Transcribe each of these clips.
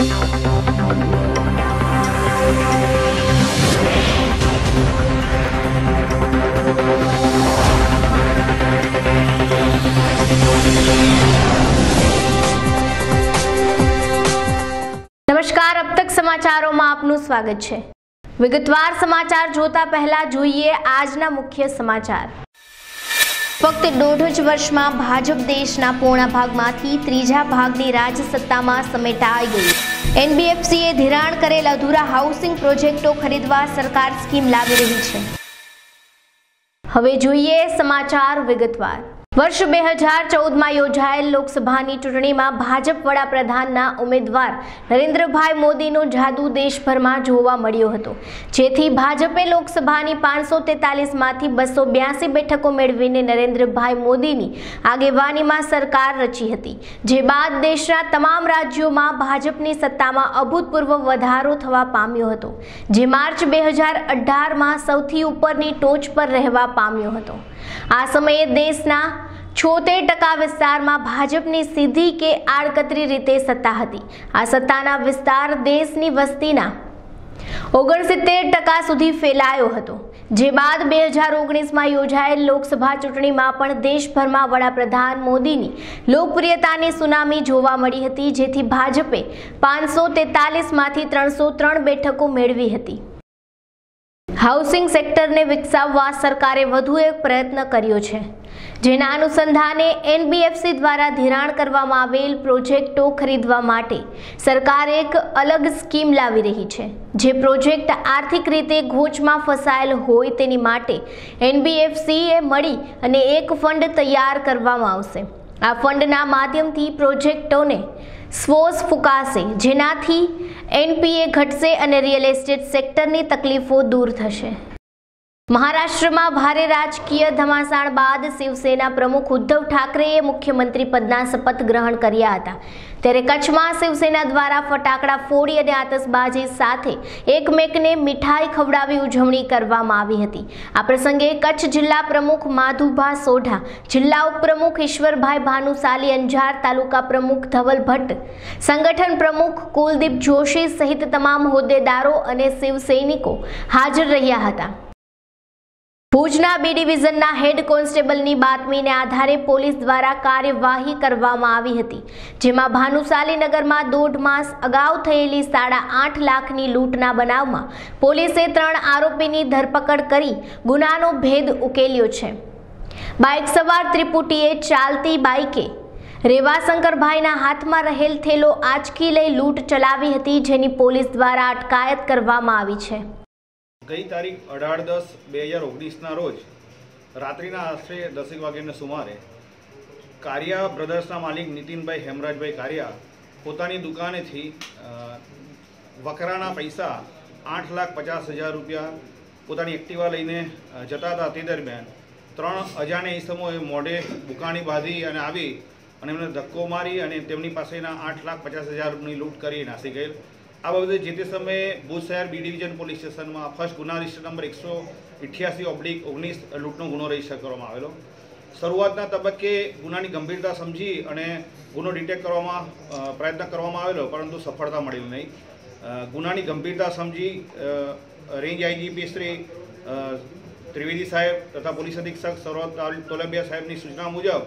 નમસ્કાર, અબ તક સમાચારોમાં આપનું સ્વાગત છે. વિગતવાર સમાચાર જોતા પહેલા જોઈએ આજના મુખ્ય સમાચાર. ફક્ત દોઢ જ વર્ષમાં ભાજપ દેશના પૂર્ણ ભાગમાંથી ત્રીજા ભાગની રાજસત્તામાં સમેટાઈ ગઈ એનબીએફસીએ ધિરાણ કરેલ અધૂરા હાઉસિંગ પ્રોજેક્ટો ખરીદવા સરકાર સ્કીમ લાવી રહી છે. હવે જોઈએ સમાચાર વિગતવાર. વર્ષ બે હજાર ચૌદમાં યોજાયેલ લોકસભાની ચૂંટણીમાં ભાજપ વડાપ્રધાનના ઉમેદવાર નરેન્દ્રભાઈ મોદીનો જાદુ દેશભરમાં જોવા મળ્યો હતો. જેથી ભાજપે લોકસભાની પાંચસો તેતાલીસમાંથી બસો બ્યાસી બેઠકો મેળવીને નરેન્દ્રભાઈ મોદીની આગેવાનીમાં સરકાર રચી હતી. જે બાદ દેશના તમામ રાજ્યોમાં ભાજપની સત્તામાં અભૂતપૂર્વ વધારો થવા પામ્યો હતો, જે માર્ચ બે હજાર અઢારમાં સૌથી ઉપરની ટોચ પર રહેવા પામ્યો હતો. આ સમયે દેશના છોતેર ટકા વિસ્તારમાં ભાજપની સીધી કે આડકતરી રીતે સત્તા હતી. આ સત્તાના વિસ્તાર દેશની વસ્તીના ઓગણસિત્તેર ટકા સુધી ફેલાયો હતો. જે બાદ બે હજાર ઓગણીસમાં યોજાયેલ લોકસભા ચૂંટણીમાં પણ દેશભરમાં વડાપ્રધાન મોદીની લોકપ્રિયતાની સુનામી જોવા મળી હતી, જેથી ભાજપે પાંચસો તેતાલીસમાંથી ત્રણસો ત્રણ બેઠકો મેળવી હતી. હાઉસિંગ સેક્ટરને વિકસાવવા સરકારે વધુ એક પ્રયત્ન કર્યો છે. જેના અનુસંધાને એનબીએફસી દ્વારા ધિરાણ કરવામાં આવેલ પ્રોજેક્ટો ખરીદવા માટે સરકાર એક અલગ સ્કીમ લાવી રહી છે. જે પ્રોજેક્ટ આર્થિક રીતે ગોચમાં ફસાયેલ હોય તેની માટે એનબીએફસીએ મળી અને એક ફંડ તૈયાર કરવામાં આવશે. આ ફંડના માધ્યમથી પ્રોજેક્ટોને સ્વોસ ફૂંકાશે, જેનાથી એનપીએ ઘટશે અને રિયલ એસ્ટેટ સેક્ટરની તકલીફો દૂર થશે. મહારાષ્ટ્રમાં ભારે રાજકીય ધમાસાણ બાદ શિવસેના પ્રમુખ ઉદ્ધવ ઠાકરેએ મુખ્યમંત્રી પદના શપથ ગ્રહણ કર્યા હતા. ત્યારે કચ્છમાં શિવસેના દ્વારા ફટાકડા ફોડી અને આતશબાજી સાથે એકમેકને મીઠાઈ ખવડાવી ઉજવણી કરવામાં આવી હતી. આ પ્રસંગે કચ્છ જિલ્લા પ્રમુખ માધુભા સોઢા, જિલ્લા ઉપપ્રમુખ ઈશ્વરભાઈ ભાનુશાલી અંજાર, તાલુકા પ્રમુખ ધવલ ભટ્ટ, સંગઠન પ્રમુખ કુલદીપ જોશી સહિત તમામ હોદ્દેદારો અને શિવસૈનિકો હાજર રહ્યા હતા. ભુજના બી ડિવિઝનના હેડ કોન્સ્ટેબલની બાતમીને આધારે પોલીસ દ્વારા કાર્યવાહી કરવામાં આવી હતી, જેમાં ભાનુશાલી નગરમાં દોઢ માસ અગાઉ થયેલી સાડા આઠ લાખની લૂંટના બનાવમાં પોલીસે ત્રણ આરોપીની ધરપકડ કરી ગુનાનો ભેદ ઉકેલ્યો છે. બાઇક સવાર ત્રિપુટીએ ચાલતી બાઇકે રેવાશંકરભાઈના હાથમાં રહેલ થેલો આંચકી લઈ લૂંટ ચલાવી હતી, જેની પોલીસ દ્વારા અટકાયત કરવામાં આવી છે. ગઈ તારીખ અઢાર દસ બે હજાર ઓગણીસના રોજ રાત્રિના આશરે દસેક વાગ્યાના સુમારે કારિયા બ્રધર્સના માલિક નીતિનભાઈ હેમરાજભાઈ કારિયા પોતાની દુકાનેથી વકરાના પૈસા આઠ લાખ પચાસ હજાર રૂપિયા પોતાની એક્ટિવા લઈને જતા હતા. તે દરમિયાન ત્રણ અજાણ્યા ઈસમોએ મોઢે બુકાણી બાંધી અને આવી અને એમને ધક્કો મારી અને તેમની પાસેના આઠ લાખ પચાસ હજારની લૂંટ કરી નાસી ગયેલ. આ બાબતે જે તે સમયે ભુજ શહેર બી ડિવિઝન પોલીસ સ્ટેશનમાં ફર્સ્ટ ગુના રજિસ્ટર નંબર એકસો અઠ્યાસી ઓબ્લિક ઓગણીસ લૂંટનો ગુનો રજિસ્ટર કરવામાં આવેલો. શરૂઆતના તબક્કે ગુનાની ગંભીરતા સમજી અને ગુનો ડિટેક્ટ કરવામાં પ્રયત્ન કરવામાં આવેલો, પરંતુ સફળતા મળી નહીં. ગુનાની ગંભીરતા સમજી રેન્જ આઈજીપી શ્રી ત્રિવેદી સાહેબ તથા પોલીસ અધિક્ષક સૌરભ તાલ- તોલંબિયા સાહેબની સૂચના મુજબ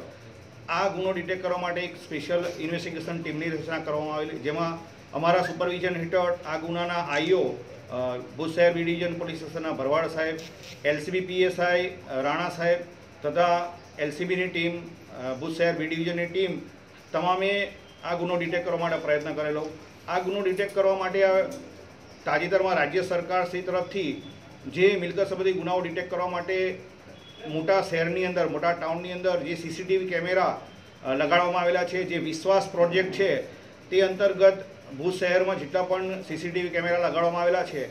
આ ગુનો ડિટેક્ટ કરવા માટે એક સ્પેશિયલ ઇન્વેસ્ટિગેશન ટીમની રચના કરવામાં આવેલી, જેમાં અમારા સુપરવિઝન હેઠળ આ ગુનાના આઈઓ ભુજ શહેર બી ડિવિઝન પોલીસ સ્ટેશનના ભરવાડ સાહેબ એલસીબી પીએસઆઈ રાણા સાહેબ તથા એલસીબીની ટીમ ભુજ શહેર બી ડિવિઝનની ટીમ તમામે આ ગુનો ડિટેક્ટ કરવા માટે પ્રયત્ન કરેલો. આ ગુનો ડિટેક્ટ કરવા માટે તાજેતરમાં રાજ્ય સરકાર શ્રી તરફથી જે મિલકત સંબંધી ગુનાઓ ડિટેક્ટ કરવા માટે મોટા શહેરની અંદર, મોટા ટાઉનની અંદર જે સીસીટીવી કેમેરા લગાડવામાં આવેલા છે, જે વિશ્વાસ પ્રોજેક્ટ છે તે અંતર્ગત ભુજ શહેરમાં જેટલા પણ સીસીટીવી કેમેરા લગાડવામાં આવેલા છે,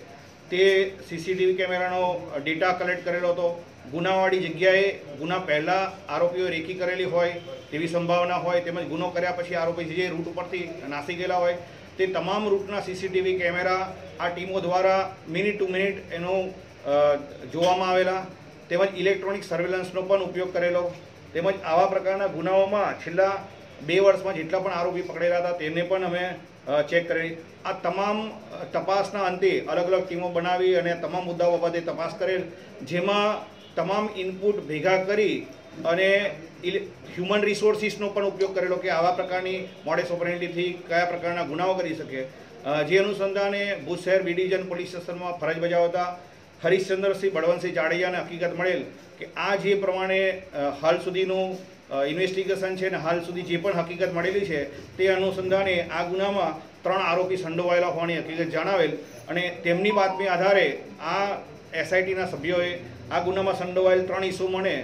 તે સીસીટીવી કેમેરાનો ડેટા કલેક્ટ કરેલો હતો. ગુનાવાળી જગ્યાએ ગુના પહેલાં આરોપીઓ રેકી કરેલી હોય તેવી સંભાવના હોય, તેમજ ગુનો કર્યા પછી આરોપી જે રૂટ ઉપરથી નાસી ગયેલા હોય, તે તમામ રૂટના સીસીટીવી કેમેરા આ ટીમો દ્વારા મિનિટ ટુ મિનિટ એનો જોવામાં આવેલા. તેમજ ઇલેક્ટ્રોનિક સર્વેલન્સનો પણ ઉપયોગ કરેલો. તેમજ આવા પ્રકારના ગુનાઓમાં છેલ્લા બે વર્ષમાં જેટલા પણ આરોપી પકડેલા હતા, તેને પણ અમે ચેક કરેલી આ તમામ તપાસના અંતે અલગ અલગ ટીમો બનાવી અને તમામ મુદ્દાઓ બાબતે તપાસ કરેલ, જેમાં તમામ ઇનપુટ ભેગા કરી અને હ્યુમન રિસોર્સિસનો પણ ઉપયોગ કરેલો કે આવા પ્રકારની મોડેસ ઓપરેન્ટીથી કયા પ્રકારના ગુનાઓ કરી શકે. જે અનુસંધાને ભુજ શહેર બી ડિવિઝન પોલીસ સ્ટેશનમાં ફરજ બજાવતા હરીશચંદ્રસિંહ બળવંતસિંહ જાડેજાને હકીકત મળેલ કે આ જે પ્રમાણે હાલ સુધીનું ઇન્વેસ્ટિગેશન છે ને હાલ સુધી જે પણ હકીકત મળેલી છે, તે અનુસંધાને આ ગુનામાં ત્રણ આરોપી સંડોવાયેલા હોવાની હકીકત જણાવેલ અને તેમની બાતમી આધારે આ એસઆઈટીના સભ્યોએ આ ગુનામાં સંડોવાયેલ ત્રણ ઇસમોને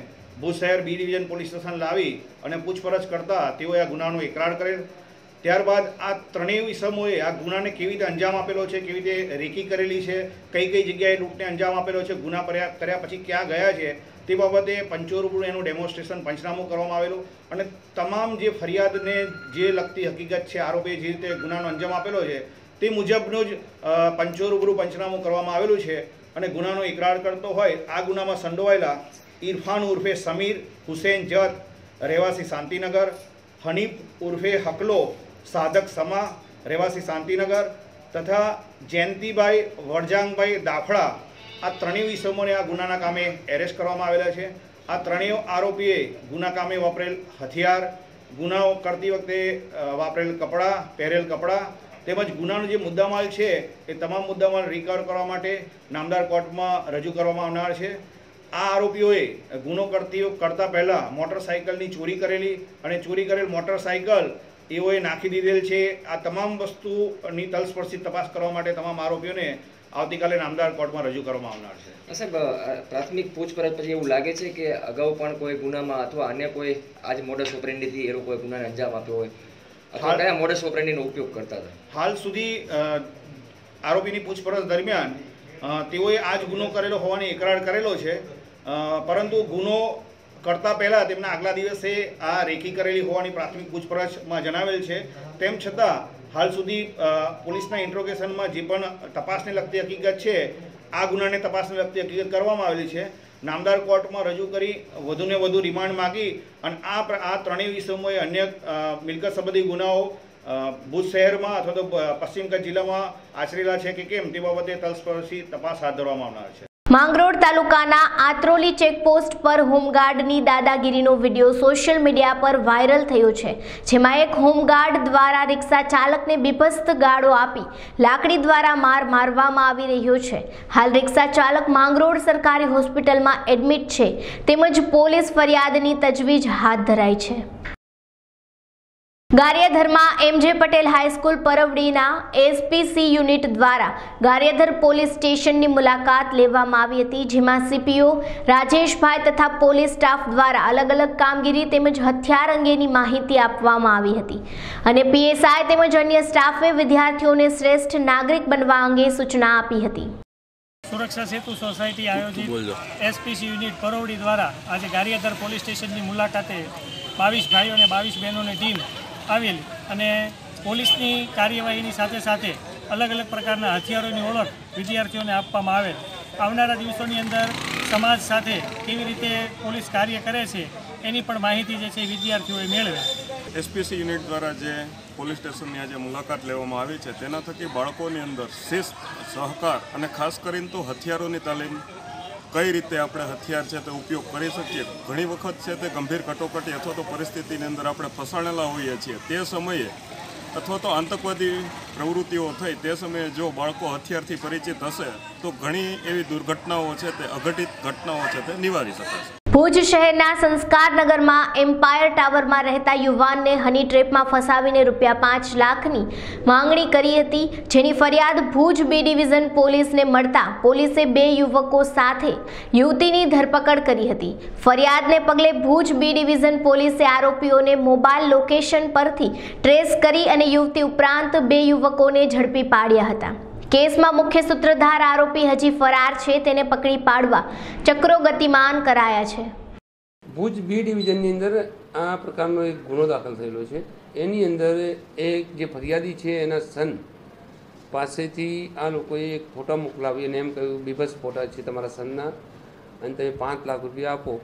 ભુજ શહેર બી ડિવિઝન પોલીસ સ્ટેશન લાવી અને પૂછપરછ કરતા તેઓએ આ ગુનાનો એકરાર કરેલ. ત્યારબાદ આ ત્રણેય ઇસમોએ આ ગુનાને કેવી રીતે અંજામ આપેલો છે, કેવી રીતે રેકી કરેલી છે કઈ કઈ જગ્યાએ લૂંટને અંજામ આપેલો છે, ગુના કર્યા પછી ક્યાં ગયા છે તે બાબતે પંચોરૂપનું એનું ડેમોન્સ્ટ્રેશન પંચનામું કરવામાં આવેલું અને તમામ જે ફરિયાદને જે લગતી હકીકત છે આરોપીએ જે રીતે ગુનાનો અંજામ આપેલો છે, તે મુજબનું જ પંચોરૂબરૂ પંચનામું કરવામાં આવેલું છે અને ગુનાનો ઇકરાર કરતો હોય, આ ગુનામાં સંડોવાયેલા ઇરફાન ઉર્ફે સમીર, હુસેન જત, રહેવાસી શાંતિનગર, હનીફ ઉર્ફે હકલો, સાધક સમા, રહેવાસી શાંતિનગર તથા જયંતિભાઈ વરજાંગભાઈ દાફડા આ ત્રણેય વિષયોને આ ગુનાના કામે એરેસ્ટ કરવામાં આવેલા છે. આ ત્રણેય આરોપીએ ગુના કામે વાપરેલ હથિયાર, ગુનાઓ કરતી વખતે વાપરેલ કપડાં, પહેરેલ કપડાં તેમજ ગુનાનો જે મુદ્દામાલ છે એ તમામ મુદ્દામાલ રિકવર કરવા માટે નામદાર કોર્ટમાં રજૂ કરવામાં આવનાર છે. આ આરોપીઓએ ગુનો કરતી કરતા પહેલાં મોટરસાઇકલની ચોરી કરેલી અને ચોરી કરેલ મોટરસાઇકલ એઓએ નાખી દીધેલ છે. આ તમામ વસ્તુની તલસ્પર્શી તપાસ કરવા માટે તમામ આરોપીઓને આવતીકાલે નામદાર કોર્ટમાં રજૂ કરવામાં આવનાર છે. સાહેબ પ્રાથમિક પૂછપરછ પછી એવું લાગે છે કે અગાઉ પણ કોઈ ગુનામાં અથવા અન્ય કોઈ આજ મોડસ ઓપરેન્ડીથી એ લોકોએ ગુનાને અંજામ આપ્યો હોય? અથવા કયા મોડસ ઓપરેન્ડીનો ઉપયોગ કરતા હતા? હાલ સુધી આરોપીની પૂછપરછ દરમિયાન તેઓએ આ જ ગુનો કરેલો હોવાની એકરાર કરેલો છે. પરંતુ ગુનો કરતા પહેલાં તેમના આગલા દિવસે આ રેકી કરેલી હોવાની પ્રાથમિક પૂછપરછમાં જણાવેલ છે. તેમ છતાં હાલ સુધી પોલીસના ઇન્ટ્રોગેશનમાં જે પણ તપાસને લગતી હકીકત છે, આ ગુનાને તપાસને લગતી હકીકત કરવામાં આવેલી છે. નામદાર કોર્ટમાં રજૂ કરી વધુને વધુ રિમાન્ડ માગી અને આ આ ત્રણેય વિષયોમાં અન્ય મિલકત સંબંધી ગુનાઓ ભુજ શહેરમાં અથવા તો પશ્ચિમ કચ્છ જિલ્લામાં આચરેલા છે કે કેમ તે બાબતે તલસ્પર્શી તપાસ હાથ ધરવામાં આવનાર છે. માંગરોળ તાલુકાના આત્રોલી ચેકપોસ્ટ પર હોમગાર્ડની દાદાગીરીનો વીડિયો સોશિયલ મીડિયા પર વાયરલ થયો છે, જેમાં એક હોમગાર્ડ દ્વારા રિક્ષા ચાલકને બીભસ્ત ગાળો આપી લાકડી દ્વારા માર મારવામાં આવી રહ્યો છે. હાલ રિક્ષા ચાલક માંગરોળ સરકારી હોસ્પિટલમાં એડમિટ છે, તેમજ પોલીસ ફરિયાદની તજવીજ હાથ ધરાઈ છે. ગારિયાધરમાં એમજે પટેલ હાઈસ્કૂલ પરવડીના એસપીસી યુનિટ દ્વારા ગારિયાધર પોલીસ સ્ટેશનની મુલાકાત લેવામાં આવી હતી જેમાં સીપીઓ રાજેશભાઈ તથા પોલીસ સ્ટાફ દ્વારા અલગ અલગ કામગીરી તેમજ હથિયાર અંગેની માહિતી આપવામાં આવી હતી. અને પીએસઆઈ તેમજ અન્ય સ્ટાફે વિદ્યાર્થીઓને શ્રેષ્ઠ નાગરિક બનવા અંગે સૂચના આપી હતી. સુરક્ષા સેતુ સોસાયટી આયોજિત એસપીસી યુનિટ પરોવડી દ્વારા આજે ગારિયાધર પોલીસ સ્ટેશનની મુલાકાતે બાવીસ ભાઈઓ અને બાવીસ બહેનોની ટીમ આવેલી અને પોલીસની કાર્યવાહીની સાથે સાથે અલગ અલગ પ્રકારના હથિયારોની ઓળખ વિદ્યાર્થીઓને આપવામાં આવે આવનારા દિવસોની અંદર સમાજ સાથે કેવી રીતે પોલીસ કાર્ય કરે છે એની પણ માહિતી જે છે વિદ્યાર્થીઓએ મેળવે. એસપીસી યુનિટ દ્વારા જે પોલીસ સ્ટેશનની આજે મુલાકાત લેવામાં આવી છે, તેના થકી બાળકોની અંદર શિસ્ત, સહકાર અને ખાસ કરીને તો હથિયારોની તાલીમ કઈ રીતે આપણે હથિયાર છે તે ઉપયોગ કરી શકીએ? ઘણી વખત છે તે ગંભીર કટોકટી અથવા તો પરિસ્થિતિની અંદર આપણે ફસાણેલા હોઈએ છીએ. તે સમયે અથવા તો આતંકવાદી પ્રવૃત્તિઓ થઈ તે સમયે જો બાળકો હથિયારથી પરિચિત હશે, તો ઘણી એવી દુર્ઘટનાઓ છે તે અઘટિત ઘટનાઓ છે તે નિવારી શકાશે ભુજ શહેરના સંસ્કારનગરમાં એમ્પાયર ટાવરમાં રહેતા યુવાનને હની ટ્રેપમાં ફસાવીને રૂપિયા પાંચ લાખની માંગણી કરી હતી, જેની ફરિયાદ ભુજ બી ડિવિઝન પોલીસને મળતા પોલીસે બે યુવકો સાથે યુવતીની ધરપકડ કરી હતી. ફરિયાદને પગલે ભુજ બી ડિવિઝન પોલીસે આરોપીઓને મોબાઈલ લોકેશન પરથી ટ્રેસ કરી અને યુવતી ઉપરાંત બે યુવકોને ઝડપી પાડ્યા હતા. કેસમાં મુખ્ય સૂત્રધાર આરોપી હજી ફરાર છે, તેને પકડી પાડવા ચક્રો ગતિમાન કરાયા છે. ભુજ બી ડિવિઝનની અંદર આ પ્રકારનો એક ગુનો દાખલ થયેલો છે. એની અંદર એક જે ફરિયાદી છે, એના સન પાસેથી આ લોકોએ એક ફોટા મોકલાવી અને એમ કહ્યું બીભસ ફોટા છે તમારા સનના અને તમે પાંચ લાખ રૂપિયા આપો,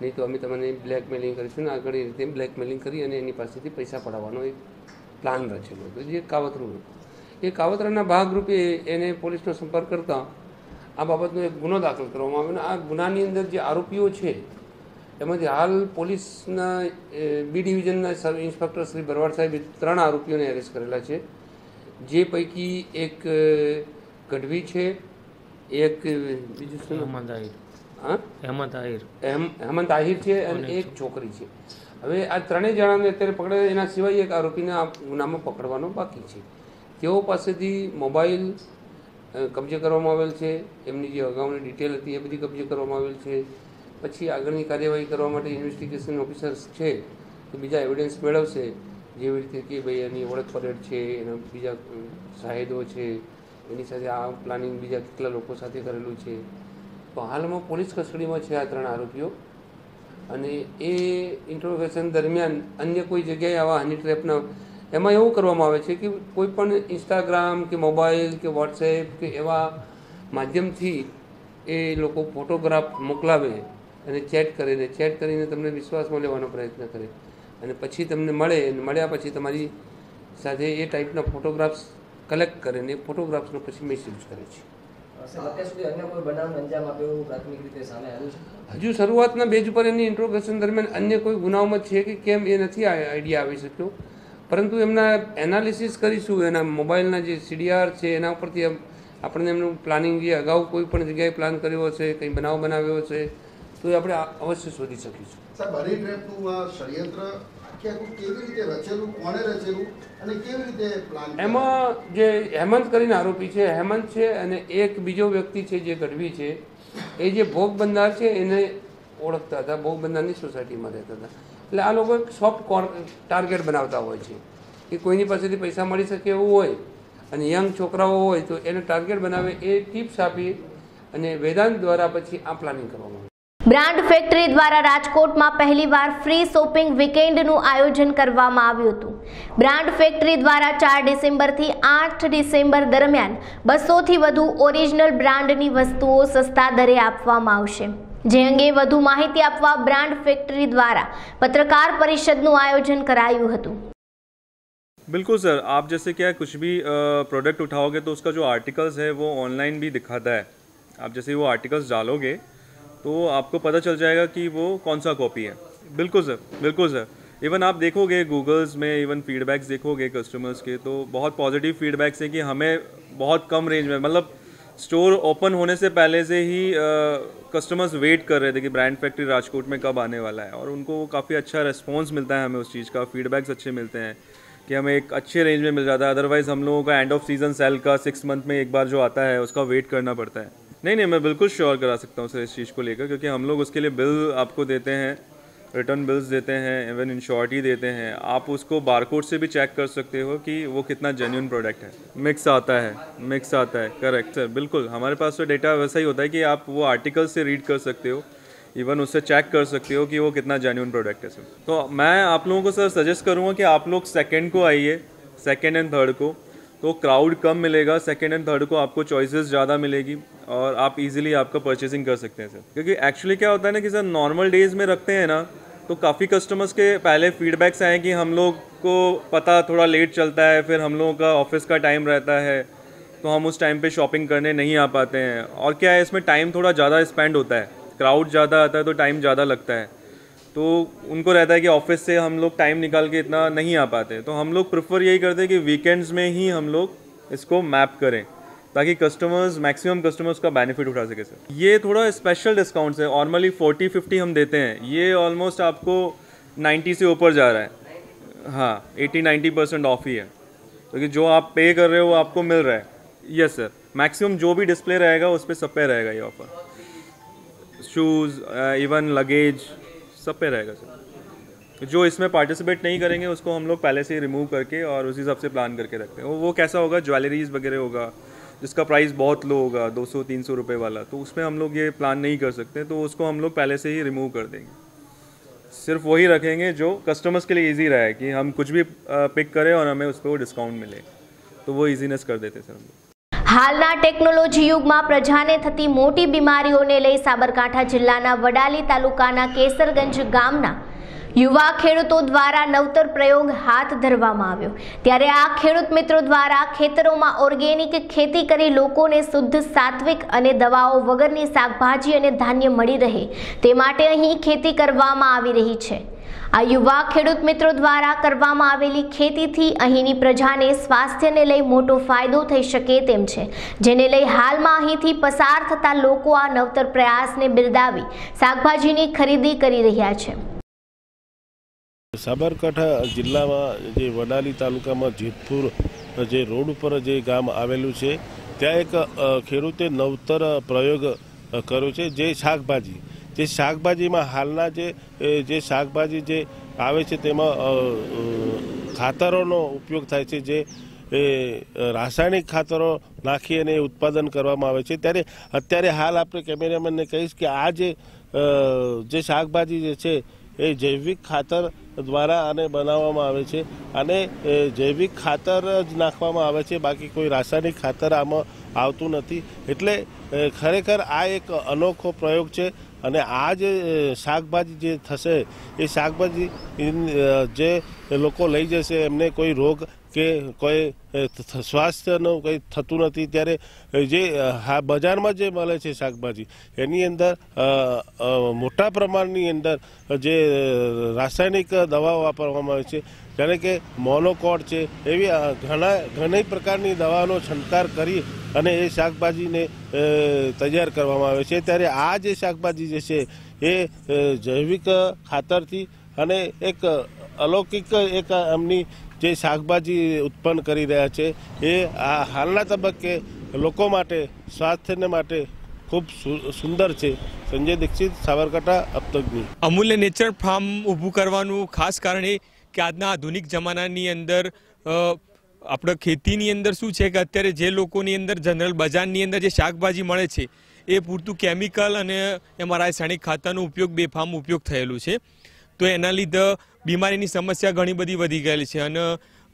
નહીં તો અમે તમને બ્લેકમેલિંગ કરીશું ને આગળ એ રીતે બ્લેકમેલિંગ કરી અને એની પાસેથી પૈસા પડાવવાનો એક પ્લાન રચેલો હતો, જે કાવતરું હતું. એ કાવતરાના ભાગરૂપે એને પોલીસનો સંપર્ક કરતાં આ બાબતનો એક ગુનો દાખલ કરવામાં આવ્યો. અને આ ગુનાની અંદર જે આરોપીઓ છે એમાંથી હાલ પોલીસના બી ડિવિઝનના સબ ઇન્સ્પેક્ટર શ્રી ભરવાડ સાહેબે ત્રણ આરોપીઓને એરેસ્ટ કરેલા છે. જે પૈકી એક ગઢવી છે એક બીજું શું? હેમંત આહિર. હા? હેમંત આહિર. હેમ- હેમંત આહિર છે અને એક છોકરી છે. હવે આ ત્રણેય જણાને અત્યારે પકડે એના સિવાય એક આરોપીને આ ગુનામાં પકડવાનો બાકી છે. તેઓ પાસેથી મોબાઈલ કબજે કરવામાં આવેલ છે. એમની જે અગાઉની ડિટેલ હતી એ બધી કબજે કરવામાં આવેલ છે. પછી આગળની કાર્યવાહી કરવા માટે ઇન્વેસ્ટિગેશન ઓફિસર્સ છે, તો બીજા એવિડન્સ મેળવશે. જેવી રીતે કે ભાઈ એની ઓળખ પરેડ છે, એના બીજા શાહેદો છે, એની સાથે આ પ્લાનિંગ બીજા કેટલા લોકો સાથે કરેલું છે. તો હાલમાં પોલીસ કસ્ટડીમાં છે આ ત્રણ આરોપીઓ. અને એ ઇન્ટ્રોગેશન દરમિયાન અન્ય કોઈ જગ્યાએ આવા હની ટ્રેપના એમાં એવું કરવામાં આવે છે કે કોઈ પણ ઇન્સ્ટાગ્રામ કે મોબાઈલ કે વોટ્સએપ કે એવા માધ્યમથી એ લોકો ફોટોગ્રાફ મોકલાવે અને ચેટ કરીને ચેટ કરીને તમને વિશ્વાસમાં લેવાનો પ્રયત્ન કરે. અને પછી તમને મળે અને મળ્યા પછી તમારી સાથે એ ટાઈપના ફોટોગ્રાફ્સ કલેક્ટ કરે ને એ ફોટોગ્રાફ્સનો પછી મિસયુઝ કરે છે. હજુ શરૂઆતના બેજ ઉપર એની ઇન્ટ્રોગેશન દરમિયાન અન્ય કોઈ ગુનાઓમાં છે કે કેમ એ નથી આઈડિયા આવી શક્યો? પરંતુ એમના એનાલિસિસ કરીશું એના મોબાઈલના જે સીડીઆર છે એના ઉપરથી આપણને એમનું પ્લાનિંગ જે અગાઉ કોઈ પણ જગ્યાએ પ્લાન કર્યો હશે કંઈ બનાવ બનાવ્યો હશે તો એ આપણે અવશ્ય શોધી શકીશું. સાહેબ હની ટ્રેપનું ષડયંત્ર એમાં જે હેમંત કરીને આરોપી છે હેમંત છે અને એક બીજો વ્યક્તિ છે જે ગઢવી છે એ જે ભોગ બંધાર છે એને ઓળખતા હતા ભોગ બંધારની સોસાયટીમાં રહેતા હતા. એટલે આ લોકો એક સોફ્ટ ટાર્ગેટ બનાવતા હોય છે. કે કોઈની પાસેથી પૈસા મળી શકે એવું હોય અને યંગ છોકરાઓ હોય તો એને ટાર્ગેટ બનાવે એ ટિપ્સ આપી અને વેદાંત દ્વારા પછી આ પ્લાનિંગ કરવામાં આવે. બ્રાન્ડ ફેક્ટરી દ્વારા રાજકોટમાં પહેલીવાર ફ્રી શોપિંગ વીકેન્ડનું આયોજન કરવામાં આવ્યું હતું. બ્રાન્ડ ફેક્ટરી દ્વારા ચાર ડિસેમ્બરથી આઠ ડિસેમ્બર દરમિયાન બસોથી વધુ ઓરિજિનલ બ્રાન્ડની વસ્તુઓ સસ્તા દરે આપવામાં આવશે. જે અંગે વધુ માહિતી આપવા બ્રાન્ડ ફેક્ટરી દ્વારા પત્રકાર પરિષદનું આયોજન કરાયું હતું बिल्कुल सर आप जैसे क्या है कुछ भी प्रोडक्ट उठाओगे तो उसका जो आर्टिकल्स है वो ऑनलाइन भी दिखाता है आप जैसे वो आर्टिकल्स डालोगे तो आपको पता चल जाएगा कि वो कौन सा कॉपी है बिल्कुल सर बिल्कुल सर इवन आप देखोगे गूगल्स में इवन फीडबैक्स देखोगे कस्टमर्स के तो बहुत पॉजिटिव फीडबैक्स है कि हमें बहुत कम रेंज में मतलब स्टोर ओपन होने से पहले से ही कस्टमर्स वेट कर रहे थे कि ब्रांड फैक्ट्री राजकोट में कब आने वाला है। और उनको काफ़ी अच्छा रिस्पॉन्स मिलता है हमें उस चीज़ का फीडबैक्स अच्छे मिलते हैं कि हमें एक अच्छे रेंज में मिल जाता है। अदरवाइज़ हम लोगों का एंड ऑफ़ सीज़न सेल का सिक्स मंथ में एक बार जो आता है, उसका वेट करना पड़ता है। नहीं नहीं, मैं बिल्कुल श्योर करा सकता हूँ सर इस चीज़ को लेकर, क्योंकि हम लोग उसके लिए बिल आपको देते हैं। रिटर्न बिल्स देते हैं इवन इंश्योरिटी देते हैं। आप उसको बारकोड से भी चेक कर सकते हो कि वो कितना जेन्यून प्रोडक्ट है। मिक्स आता है मिक्स आता है। करेक्ट सर बिल्कुल। हमारे पास तो डेटा वैसा ही होता है कि आप वो आर्टिकल से रीड कर सकते हो। इवन उससे चेक कर सकते हो कि वो कितना जेन्यून प्रोडक्ट है सर तो मैं आप लोगों को सर सजेस्ट करूँगा कि आप लोग सेकेंड को आइए सेकेंड एंड थर्ड को। तो क्राउड कम मिलेगा सेकेंड एंड थर्ड को आपको चॉइसेस ज़्यादा मिलेगी और आप इजीली आपका परचेसिंग कर सकते हैं सर क्योंकि एक्चुअली क्या होता है ना कि सर नॉर्मल डेज़ में रखते हैं ना तो काफ़ी कस्टमर्स के पहले फीडबैक्स आए कि हम लोग को पता थोड़ा लेट चलता है, फिर हम लोगों का ऑफ़िस का टाइम रहता है तो हम उस टाइम पे शॉपिंग करने नहीं आ पाते हैं। और क्या है, इसमें टाइम थोड़ा ज़्यादा स्पेंड होता है क्राउड ज़्यादा आता है तो टाइम ज़्यादा लगता है। तो उनको रहता है कि ऑफ़िस से हम लोग टाइम निकाल के इतना नहीं आ पाते। तो हम लोग प्रेफर यही करते हैं कि वीकेंड्स में ही हम लोग इसको मैप करें, ताकि कस्टमर्स मैक्सिमम कस्टमर्स का बेनिफिट उठा सके सर ये थोड़ा स्पेशल डिस्काउंट्स है। नॉर्मली फोर्टी फिफ्टी हम देते हैं। ये ऑलमोस्ट आपको नाइन्टी से ऊपर जा रहा है। हाँ एटी नाइन्टी परसेंट ऑफ़ ही है। क्योंकि तो जो आप पे कर रहे हो आपको मिल रहा है। यस सर मैक्सिमम जो भी डिस्प्ले रहेगा, उस पर सब पे रहेगा ये ऑफ़र शूज़ इवन लगेज सब पे रहेगा सर। जो इसमें पार्टिसिपेट नहीं करेंगे, उसको हम लोग पहले से ही रिमूव करके और उसी हिसाब से प्लान करके रखते हैं। वो कैसा होगा? ज्वेलरीज वगैरह होगा, जिसका प्राइस बहुत लो होगा 200-300 रुपए वाला तो उसमें हम लोग ये प्लान नहीं कर सकते तो उसको हम लोग पहले से ही रिमूव कर देंगे। सिर्फ़ वही रखेंगे जो कस्टमर्स के लिए ईजी रहे कि हम कुछ भी पिक करें और हमें उस पर वो डिस्काउंट मिले। तो वो ईजीनेस कर देते सर हम लोग। હાલના ટેકનોલોજી યુગમાં પ્રજાને થતી મોટી બીમારીઓને લઈ સાબરકાંઠા જિલ્લાના વડાલી તાલુકાના કેસરગંજ ગામના યુવા ખેડૂતો દ્વારા નવતર પ્રયોગ હાથ ધરવામાં આવ્યો. ત્યારે આ ખેડૂત મિત્રો દ્વારા ખેતરોમાં ઓર્ગેનિક ખેતી કરી લોકોને શુદ્ધ સાત્વિક અને દવાઓ વગરની શાકભાજી અને ધાન્ય મળી રહે. તે માટે અહીં ખેતી કરવામાં આવી રહી છે. આ યુવા ખેડૂત મિત્રો દ્વારા કરવામાં આવેલી ખેતીથી અહીંની પ્રજાને સ્વાસ્થ્યને લઈ મોટો ફાયદો થઈ શકે તેમ છે. જેને લઈ હાલમાં અહીંથી પસાર થતા લોકો આ નવતર પ્રયાસને બિરદાવી શાકભાજીની ખરીદી કરી રહ્યા છે. સાબરકાંઠા જિલ્લામાં જે વડાલી તાલુકામાં જેતપુર જે રોડ ઉપર જે ગામ આવેલું છે, ત્યાં એક ખેડૂતે નવતર પ્રયોગ કર્યો છે, જે શાકભાજી. જે શાકભાજીમાં હાલના જે જે શાકભાજી જે આવે છે તેમાં ખાતરોનો ઉપયોગ થાય છે, જે, એ, રાસાયણિક ખાતરો નાખી અને ઉત્પાદન કરવામાં આવે છે. ત્યારે અત્યારે હાલ આપણે કેમેરામેનને કહીશ કે આ જે જે શાકભાજી જે છે, એ જૈવિક ખાતર દ્વારા આને બનાવવામાં આવે છે અને જૈવિક ખાતર જ નાખવામાં આવે છે. બાકી કોઈ રાસાયણિક ખાતર આમાં આવતું નથી. એટલે ખરેખર આ એક અનોખો પ્રયોગ છે. અને આ જે શાકભાજી જે થશે, એ શાકભાજી જે લોકો લઈ જશે, એમને કોઈ રોગ કે કોઈ સ્વાસ્થ્યનું કંઈ થતું નથી, ત્યારે જે હા, બજારમાં જે મળે છે શાકભાજી, એની અંદર મોટા પ્રમાણની અંદર જે રાસાયણિક દવાઓ વાપરવામાં આવે છે જાણે કે મોનોકોડ છે, એવી ઘણા, ઘણી પ્રકારની દવાનો છંટકાર કરી અને એ શાકભાજીને તૈયાર કરવામાં આવે છે. ત્યારે આ જે શાકભાજી જે છે એ, જૈવિક ખાતરથી અને એક અલૌકિક એક એમની જે શાકભાજી ઉત્પન્ન કરી રહ્યા છે, એ આ હાલના તબક્કે લોકો માટે, સ્વાસ્થ્યને માટે ખૂબ સુંદર છે. સંજય દીક્ષિત, સાબરકાંઠા અબતકની અમૂલ્ય નેચર ફાર્મ ઊભું કરવાનું ખાસ કારણ એ કે આજના આધુનિક જમાનાની અંદર આપણે ખેતીની અંદર શું છે કે અત્યારે જે લોકોની અંદર જનરલ બજારની અંદર જે શાકભાજી મળે છે, એ પૂરતું કેમિકલ અને એમાં રાસાયણિક ખાતરનો ઉપયોગ બેફામ ઉપયોગ થયેલું છે. તો એના લીધે બીમારીની સમસ્યા ઘણી બધી વધી ગયેલી છે અને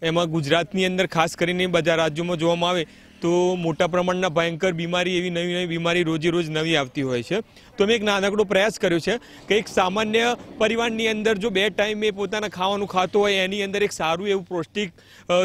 એમાં ગુજરાતની અંદર ખાસ કરીને બધા રાજ્યોમાં જોવામાં આવે તો મોટા પ્રમાણના ભયંકર બીમારી એવી નવી નવી બીમારી રોજે રોજ નવી આવતી હોય છે. તો મેં એક નાનકડો પ્રયાસ કર્યો છે કે એક સામાન્ય પરિવારની અંદર જો બે ટાઈમ એ પોતાના ખાવાનું ખાતો હોય એની અંદર એક સારું એવું પૌષ્ટિક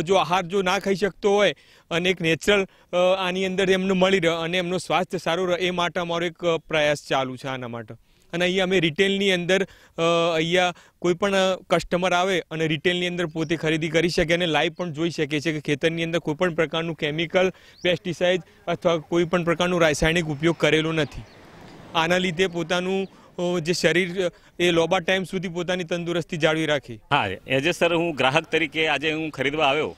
જો આહાર જો ના ખાઈ શકતો હોય અને એક નેચરલ આની અંદર એમને મળી રહે અને એમનું સ્વાસ્થ્ય સારું રહે એ માટે અમારો એક પ્રયાસ ચાલુ છે આના માટે. અને અહીંયા અમે રિટેલની અંદર અહીંયા કોઈ પણ કસ્ટમર આવે અને રિટેલની અંદર પોતે ખરીદી કરી શકે અને લાઈવ પણ જોઈ શકે છે કે ખેતરની અંદર કોઈ પણ પ્રકારનું કેમિકલ પેસ્ટિસાઇડ અથવા કોઈ પણ પ્રકારનું રાસાયણિક ઉપયોગ કરેલો નથી. આના લીધે પોતાનું જે શરીર, એ લોબા ટાઈમ સુધી પોતાની તંદુરસ્તી જાળવી રાખી. હા એજ સર હું ગ્રાહક તરીકે આજે હું ખરીદવા આવ્યો,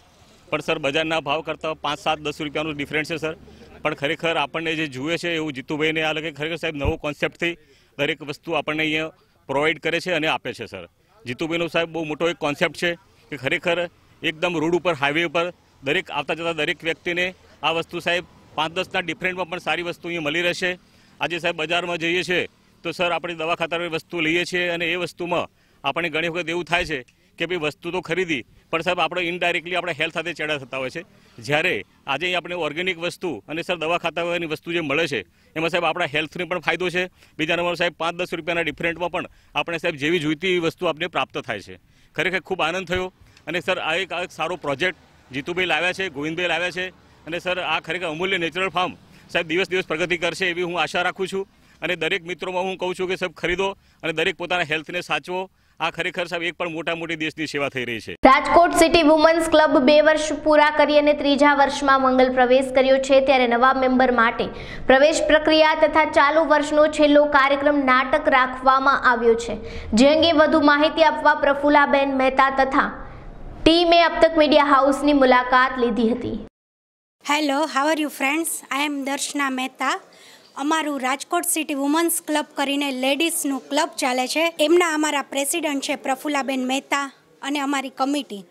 પણ સર બજારના ભાવ કરતાં પાંચ સાત દસ રૂપિયાનું ડિફરન્સ છે, સર. પણ ખરેખર આપણને જે જુએ છે એવું જીતુભાઈને આ લાગે, ખરેખર સાહેબ નવો કોન્સેપ્ટથી દરેક વસ્તુ આપણને અહીંયા પ્રોવાઈડ કરે છે અને આપે છે સર જીતુભાઈનો સાહેબ, બહુ મોટો એક કોન્સેપ્ટ છે કે ખરેખર એકદમ રોડ ઉપર હાઈવે ઉપર દરેક આવતા જતા દરેક વ્યક્તિને આ વસ્તુ સાહેબ પાંચ દસના ડિફરન્ટમાં પણ સારી વસ્તુ અહીંયા મળી રહેશે. આજે સાહેબ બજારમાં જઈએ છીએ તો સર આપણે દવા ખાતર વસ્તુ લઈએ છીએ અને એ વસ્તુમાં આપણે ઘણી વખત એવું થાય છે કે ભાઈ વસ્તુ તો ખરીદી પણ સાહેબ, આપણે ઇનડાયરેક્ટલી આપણે હેલ્થ સાથે ચેડા થતા હોય છે. જ્યારે આજે આપણે ઓર્ગેનિક વસ્તુ અને સર દવા ખાતાની વસ્તુ જે મળે છે, એમાં સાહેબ આપણા હેલ્થને પણ ફાયદો છે. બીજા નંબર સાહેબ પાંચ દસ રૂપિયાના ડિફરન્ટમાં પણ આપણે સાહેબ જેવી જોઈતી વસ્તુ આપણે પ્રાપ્ત થાય છે. ખરેખર ખૂબ આનંદ થયો. અને સર, આ એક સારો પ્રોજેક્ટ જીતુભાઈ લાવ્યા છે, ગોવિંદભાઈ લાવ્યા છે. અને સર, આ ખરેખર અમૂલ્ય નેચરલ ફાર્મ સાહેબ દિવસ દિવસ પ્રગતિ કરશે એવી હું આશા રાખું છું. અને દરેક મિત્રોમાં હું કહું છું કે સાહેબ, ખરીદો અને દરેક પોતાના હેલ્થને સાચવો. આ ખરેખર સાહેબ એક પણ મોટા મોટી દેશની સેવા થઈ રહી છે. રાજકોટ સિટી વુમન્સ ક્લબ બે વર્ષ પૂરા કરી અને ત્રીજા વર્ષમાં મંગલ પ્રવેશ કર્યો છે ત્યારે નવા મેમ્બર માટે પ્રવેશ પ્રક્રિયા તથા ચાલુ વર્ષનો છેલ્લો કાર્યક્રમ નાટક રાખવામાં આવ્યો છે. જે અંગે વધુ માહિતી આપવા પ્રફુલાબેન મહેતા તથા ટીમે અબતક મીડિયા હાઉસની મુલાકાત લીધી હતી. Hello how are you friends I am Darshana Mehta અમારું રાજકોટ સિટી વુમન્સ ક્લબ કરીને લેડીઝનું ક્લબ ચાલે છે. એમના અમારા પ્રેસિડન્ટ છે પ્રફુલાબેન મહેતા અને અમારી કમિટી.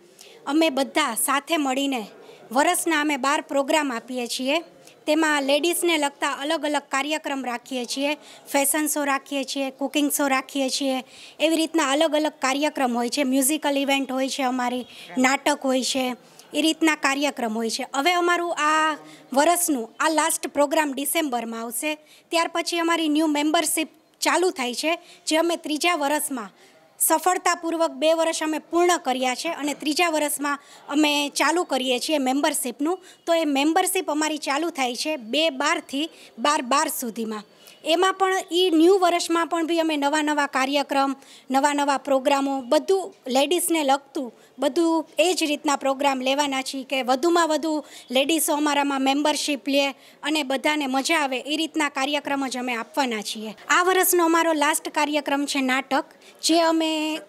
અમે બધા સાથે મળીને વરસના અમે બાર પ્રોગ્રામ આપીએ છીએ. તેમાં લેડીઝને લગતા અલગ અલગ કાર્યક્રમ રાખીએ છીએ. ફેશન શો રાખીએ છીએ, કુકિંગ શો રાખીએ છીએ. એવી રીતના અલગ અલગ કાર્યક્રમ હોય છે. મ્યુઝિકલ ઇવેન્ટ હોય છે અમારી, નાટક હોય છે. એ રીતના કાર્યક્રમ હોય છે. હવે અમારું આ વર્ષનું આ લાસ્ટ પ્રોગ્રામ ડિસેમ્બરમાં આવશે. ત્યાર પછી અમારી ન્યૂ મેમ્બરશીપ ચાલુ થાય છે, જે અમે ત્રીજા વર્ષમાં સફળતાપૂર્વક બે વર્ષ અમે પૂર્ણ કર્યા છે અને ત્રીજા વર્ષમાં અમે ચાલુ કરીએ છીએ મેમ્બરશિપનું તો એ મેમ્બરશિપ અમારી ચાલુ થાય છે બે બારથી બાર બાર સુધીમાં. એમાં પણ એ ન્યૂ વર્ષમાં પણ બી અમે નવા નવા કાર્યક્રમ, નવા નવા પ્રોગ્રામો, બધું લેડીઝને લગતું, બધું એ જ રીતના પ્રોગ્રામ લેવાના છીએ કે વધુમાં વધુ લેડીઝો અમારામાં મેમ્બરશીપ લે અને બધાને મજા આવે એ રીતના કાર્યક્રમ જ અમે આપવાના છીએ. આ વર્ષનો અમારો લાસ્ટ કાર્યક્રમ છે નાટક, જે અમે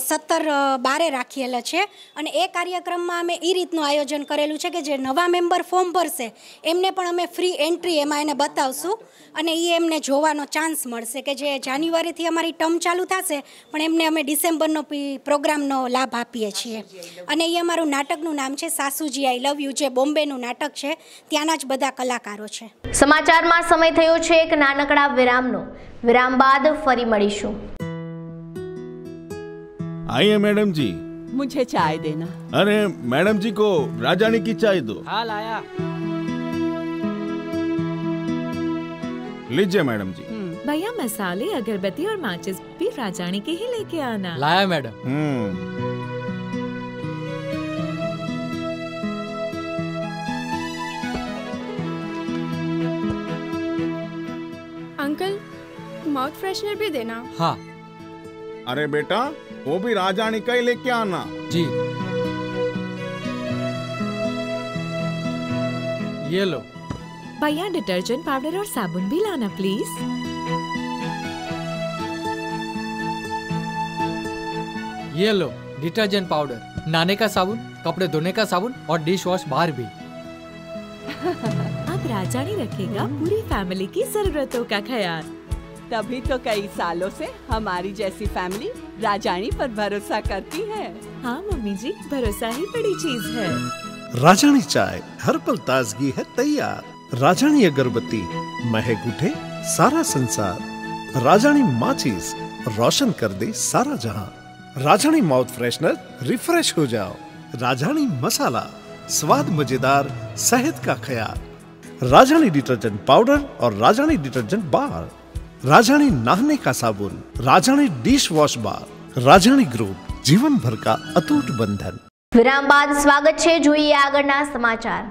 સત્તર બારે રાખેલા છે. અને એ કાર્યક્રમમાં અમે એ રીતનું આયોજન કરેલું છે કે જે નવા મેમ્બર ફોર્મ ભરશે, એમને પણ અમે ફ્રી એન્ટ્રી એમાં એને બતાવશું અને એ એમને જોવાનો ચાન્સ મળશે કે જે જાન્યુઆરીથી અમારી ટર્મ ચાલુ થશે, પણ એમને અમે ડિસેમ્બરનો પ્રોગ્રામનો લાભ આપીએ છીએ. અને એ અમારું નાટકનું નામ છે સાસુજી આઈ લવ યુ જે બોમ્બેનું નાટક છે, ત્યાંના જ બધા કલાકારો છે. સમાચારમાં સમય થયો છે એક નાનકડા વિરામનો. વિરામ બાદ ફરી મળીશું. आइए मैडम जी। मुझे चाय देना। अरे मैडम जी को राजानी की चाय दो। हाँ लाया लीजिए मैडम जी। भैया मसाले अगरबत्ती और माचिस भी राजानी के ही लेके आना। लाया मैडम। हम्म। अंकल माउथ फ्रेशनर भी देना। हाँ। अरे बेटा वो भी राजानी का ही लेके आना। जी। ये लो। भैया डिटर्जेंट पाउडर और साबुन भी लाना प्लीज़। ये लो डिटर्जेंट पाउडर। नहाने का साबुन कपड़े धोने का साबुन और डिश वॉश बाहर भी। अब राजानी रखेगा पूरी फैमिली की जरूरतों का ख्याल। तभी तो कई सालों से हमारी जैसी फैमिली राजानी पर भरोसा करती है। हाँ मम्मी जी भरोसा ही बड़ी चीज़ है। राजानी चाय हर पल ताजगी है तैयार। राजानी अगरबत्ती महक उठे सारा संसार। राजानी माचिस रोशन कर दे सारा जहाँ। राजानी माउथ फ्रेशनर रिफ्रेश हो जाओ। राजानी मसाला स्वाद मज़ेदार सेहत का ख्याल। राजानी डिटर्जेंट पाउडर और राजानी डिटर्जेंट बार। राजानी नहाने का साबुन Rajani dish wash bar Rajani group जीवन भर का अटूट बंधन વિરામ બાદ સ્વાગત છે જોઈએ આગળના સમાચાર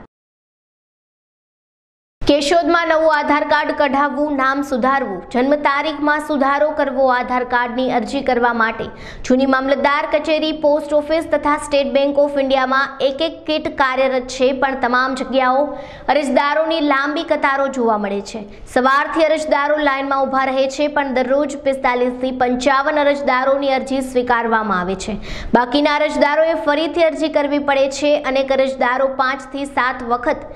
કેશોદમાં નવું આધાર કાર્ડ કઢાવવું, નામ સુધારવું, જન્મ તારીખમાં સુધારો કરવો, આધાર કાર્ડની અરજી કરવા માટે. જૂની મામલતદાર કચેરી, પોસ્ટ ઓફિસ તથા સ્ટેટ બેંક ઓફ ઇન્ડિયામાં એક એક કીટ કાર્યરત છે, પણ તમામ જગ્યાઓ અરજદારોની લાંબી કતારો જોવા મળે છે. સવારથી અરજદારો લાઇનમાં ઊભા રહે છે, પણ દરરોજ પિસ્તાલીસથી પંચાવન અરજદારોની અરજી સ્વીકારવામાં આવે છે. બાકીના અરજદારોએ ફરીથી અરજી કરવી પડે છે, અનેક અરજદારો પાંચથી સાત વખત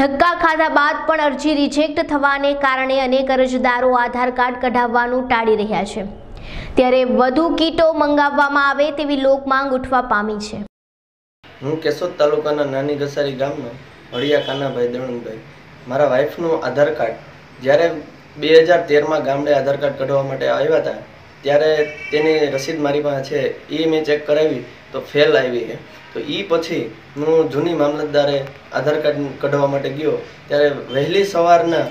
ધક્કા ખાધા બાદ પણ અરજી રિજેક્ટ થવાને કારણે અનેક અરજદારો આધાર કાર્ડ કઢાવવાનું ટાળી રહ્યા છે. ત્યારે વધુ કીટો મંગાવવામાં આવે તેવી લોક માંગ ઉઠવા પામી છે. હું કેશોદ તાલુકાના નાની ઘસારી ગામનો હળિયા કાનાભાઈ દણુભાઈ મારા વાઈફનું આધાર કાર્ડ. જ્યારે બે હજાર તેરમાં ગામડે આધાર કાર્ડ કઢાવવા માટે આવ્યા હતા, ત્યારે તેની રસીદ મારી પાસે છે. એ મેં ચેક કરાવી તો ફેલ આવી છે તો એ પછી હું જૂની મામલતદારે આધાર કાર્ડ કઢાવવા માટે ગયો, ત્યારે વહેલી સવારના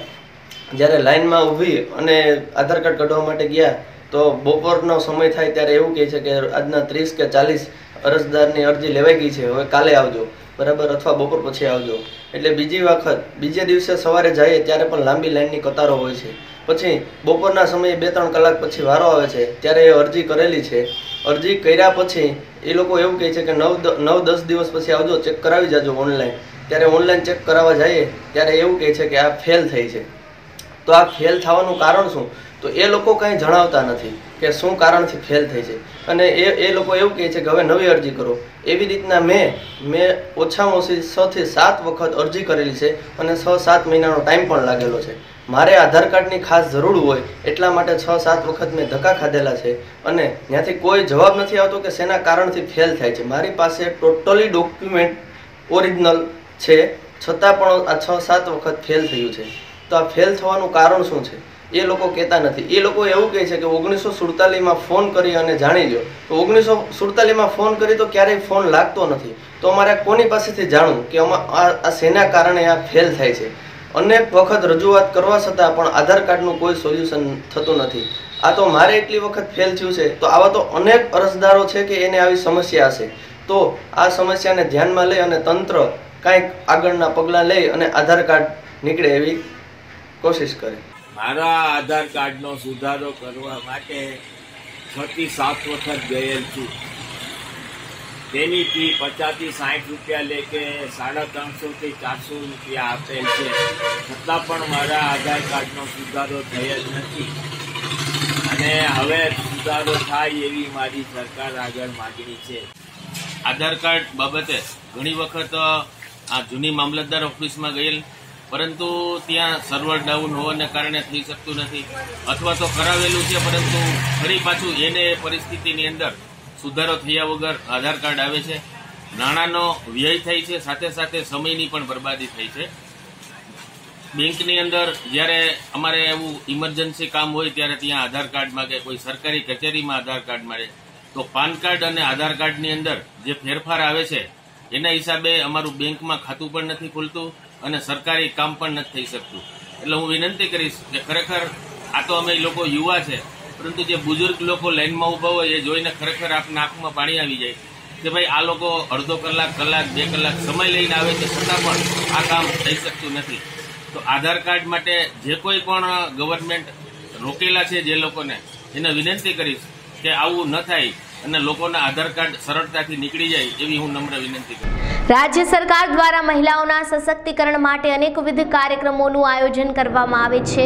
જ્યારે લાઈનમાં ઊભી અને આધાર કાર્ડ કઢાવવા માટે ગયા, તો બપોરનો સમય થાય ત્યારે એવું કહે છે કે આજના ત્રીસ કે ચાલીસ અરજદારની અરજી લેવાઈ ગઈ છે, હવે કાલે આવજો. બરાબર? અથવા બપોર પછી આવજો. એટલે બીજી વખત, બીજે દિવસે સવારે જઈએ ત્યારે પણ લાંબી લાઈનની કતારો હોય છે. પછી બપોરના સમયે બે ત્રણ કલાક પછી વારો આવે છે, ત્યારે એ અરજી કરેલી છે. અરજી કર્યા પછી એ લોકો એવું કહે છે કે નવ નવ દસ દિવસ પછી આવજો, ચેક કરાવી જાજો ઓનલાઈન ત્યારે ઓનલાઈન ચેક કરાવવા જઈએ, ત્યારે એવું કહે છે કે આ ફેલ થઈ છે. તો આ ફેલ થવાનું કારણ શું? તો એ લોકો કંઈ જણાવતા નથી કે શું કારણથી ફેલ થઈ છે. અને એ એ લોકો એવું કહે છે કે હવે નવી અરજી કરો. એવી રીતના મેં મેં ઓછામાં ઓછી છ થી સાત વખત અરજી કરેલી છે અને છ સાત મહિનાનો ટાઈમ પણ લાગેલો છે. મારે આધાર કાર્ડની ખાસ જરૂર હોય એટલા માટે છ સાત વખત મેં ધક્કા ખાધેલા છે અને ત્યાંથી કોઈ જવાબ નથી આવતો કે શેના કારણથી ફેલ થાય છે. મારી પાસે ટોટલી ડોક્યુમેન્ટ ઓરિજિનલ છે, છતાં પણ આ છ સાત વખત ફેલ થયું છે. તો આ ફેલ થવાનું કારણ શું છે? એ લોકો કહેતા નથી. એ લોકો એવું કહે છે કે ઓગણીસો સુડતાલીસમાં ફોન કરી અને જાણી લો તો ઓગણીસો સુડતાલીસમાં ફોન કરી તો ક્યારેય ફોન લાગતો નથી. તો અમારે કોની પાસેથી જાણવું કે આ શેના કારણે આ ફેલ થાય છે? અનેક વખત રજૂઆત કરવા છતાં પણ આધાર કાર્ડનું કોઈ સોલ્યુશન થતું નથી. આ તો મારે એટલી વખત ફેલ થયું છે. તો આવા તો અનેક અરજદારો છે કે એને આવી સમસ્યા હશે. તો આ સમસ્યાને ધ્યાનમાં લઈ અને તંત્ર કાંઈક આગળના પગલાં લઈ અને આધાર કાર્ડ નીકળે એવી કોશિશ કરે. મારા આધાર કાર્ડનો સુધારો કરવા માટે છથી સાત વખત ગયેલ છું. તેની ફી પચાસથી સાઠ રૂપિયા લે કે સાડા ત્રણસોથી ચારસો રૂપિયા આપેલ છે. છતાં પણ મારા આધાર કાર્ડનો સુધારો થયેલ નથી. અને હવે સુધારો થાય એવી મારી સરકાર આગળ માગણી છે. આધાર કાર્ડ બાબતે ઘણી વખત આ જૂની મામલતદાર ઓફિસમાં ગયેલ પરંતુ ત્યાં સર્વર ડાઉન હોવાને કારણે થઈ શકતું નથી. અથવા તો કરાવેલું છે, પરંતુ ફરી પાછું એને પરિસ્થિતિની અંદર સુધારો થયા વગર આધાર કાર્ડ આવે છે. નાણાંનો વ્યય થાય છે, સાથે સાથે સમયની પણ બરબાદી થઈ છે. બેંકની અંદર જ્યારે અમારે એવું ઇમરજન્સી કામ હોય ત્યારે ત્યાં આધાર કાર્ડ માગે, કોઈ સરકારી કચેરીમાં આધાર કાર્ડ મારે તો પાન કાર્ડ અને આધાર કાર્ડની અંદર જે ફેરફાર આવે છે, એના હિસાબે અમારું બેંકમાં ખાતું પણ નથી ખુલતું. અને સરકારી કામ પણ નથી થઈ શકતું. એટલે હું વિનંતી કરીશ કે ખરેખર આ તો અમે લોકો યુવા છે, પરંતુ જે બુઝુર્ગ લોકો લાઇનમાં ઊભા હોય એ જોઈને ખરેખર આપના આંખમાં પાણી આવી જાય કે ભાઈ આ લોકો અડધો કલાક કલાક, બે કલાક સમય લઈને આવે છે, છતાં પણ આ કામ થઈ શકતું નથી. તો આધાર કાર્ડ માટે જે કોઈ પણ ગવર્મેન્ટ રોકેલા છે જે લોકોને, એને વિનંતી કરીશ કે આવું ન થાય. અને લોકોના આધાર કાર્ડ સરળતાથી નીકળી જાય એવી હું નમ્ર વિનંતી કરું રાજ્ય સરકાર દ્વારા મહિલાઓના સશક્તિકરણ માટે અનેકવિધ કાર્યક્રમોનું આયોજન કરવામાં આવે છે.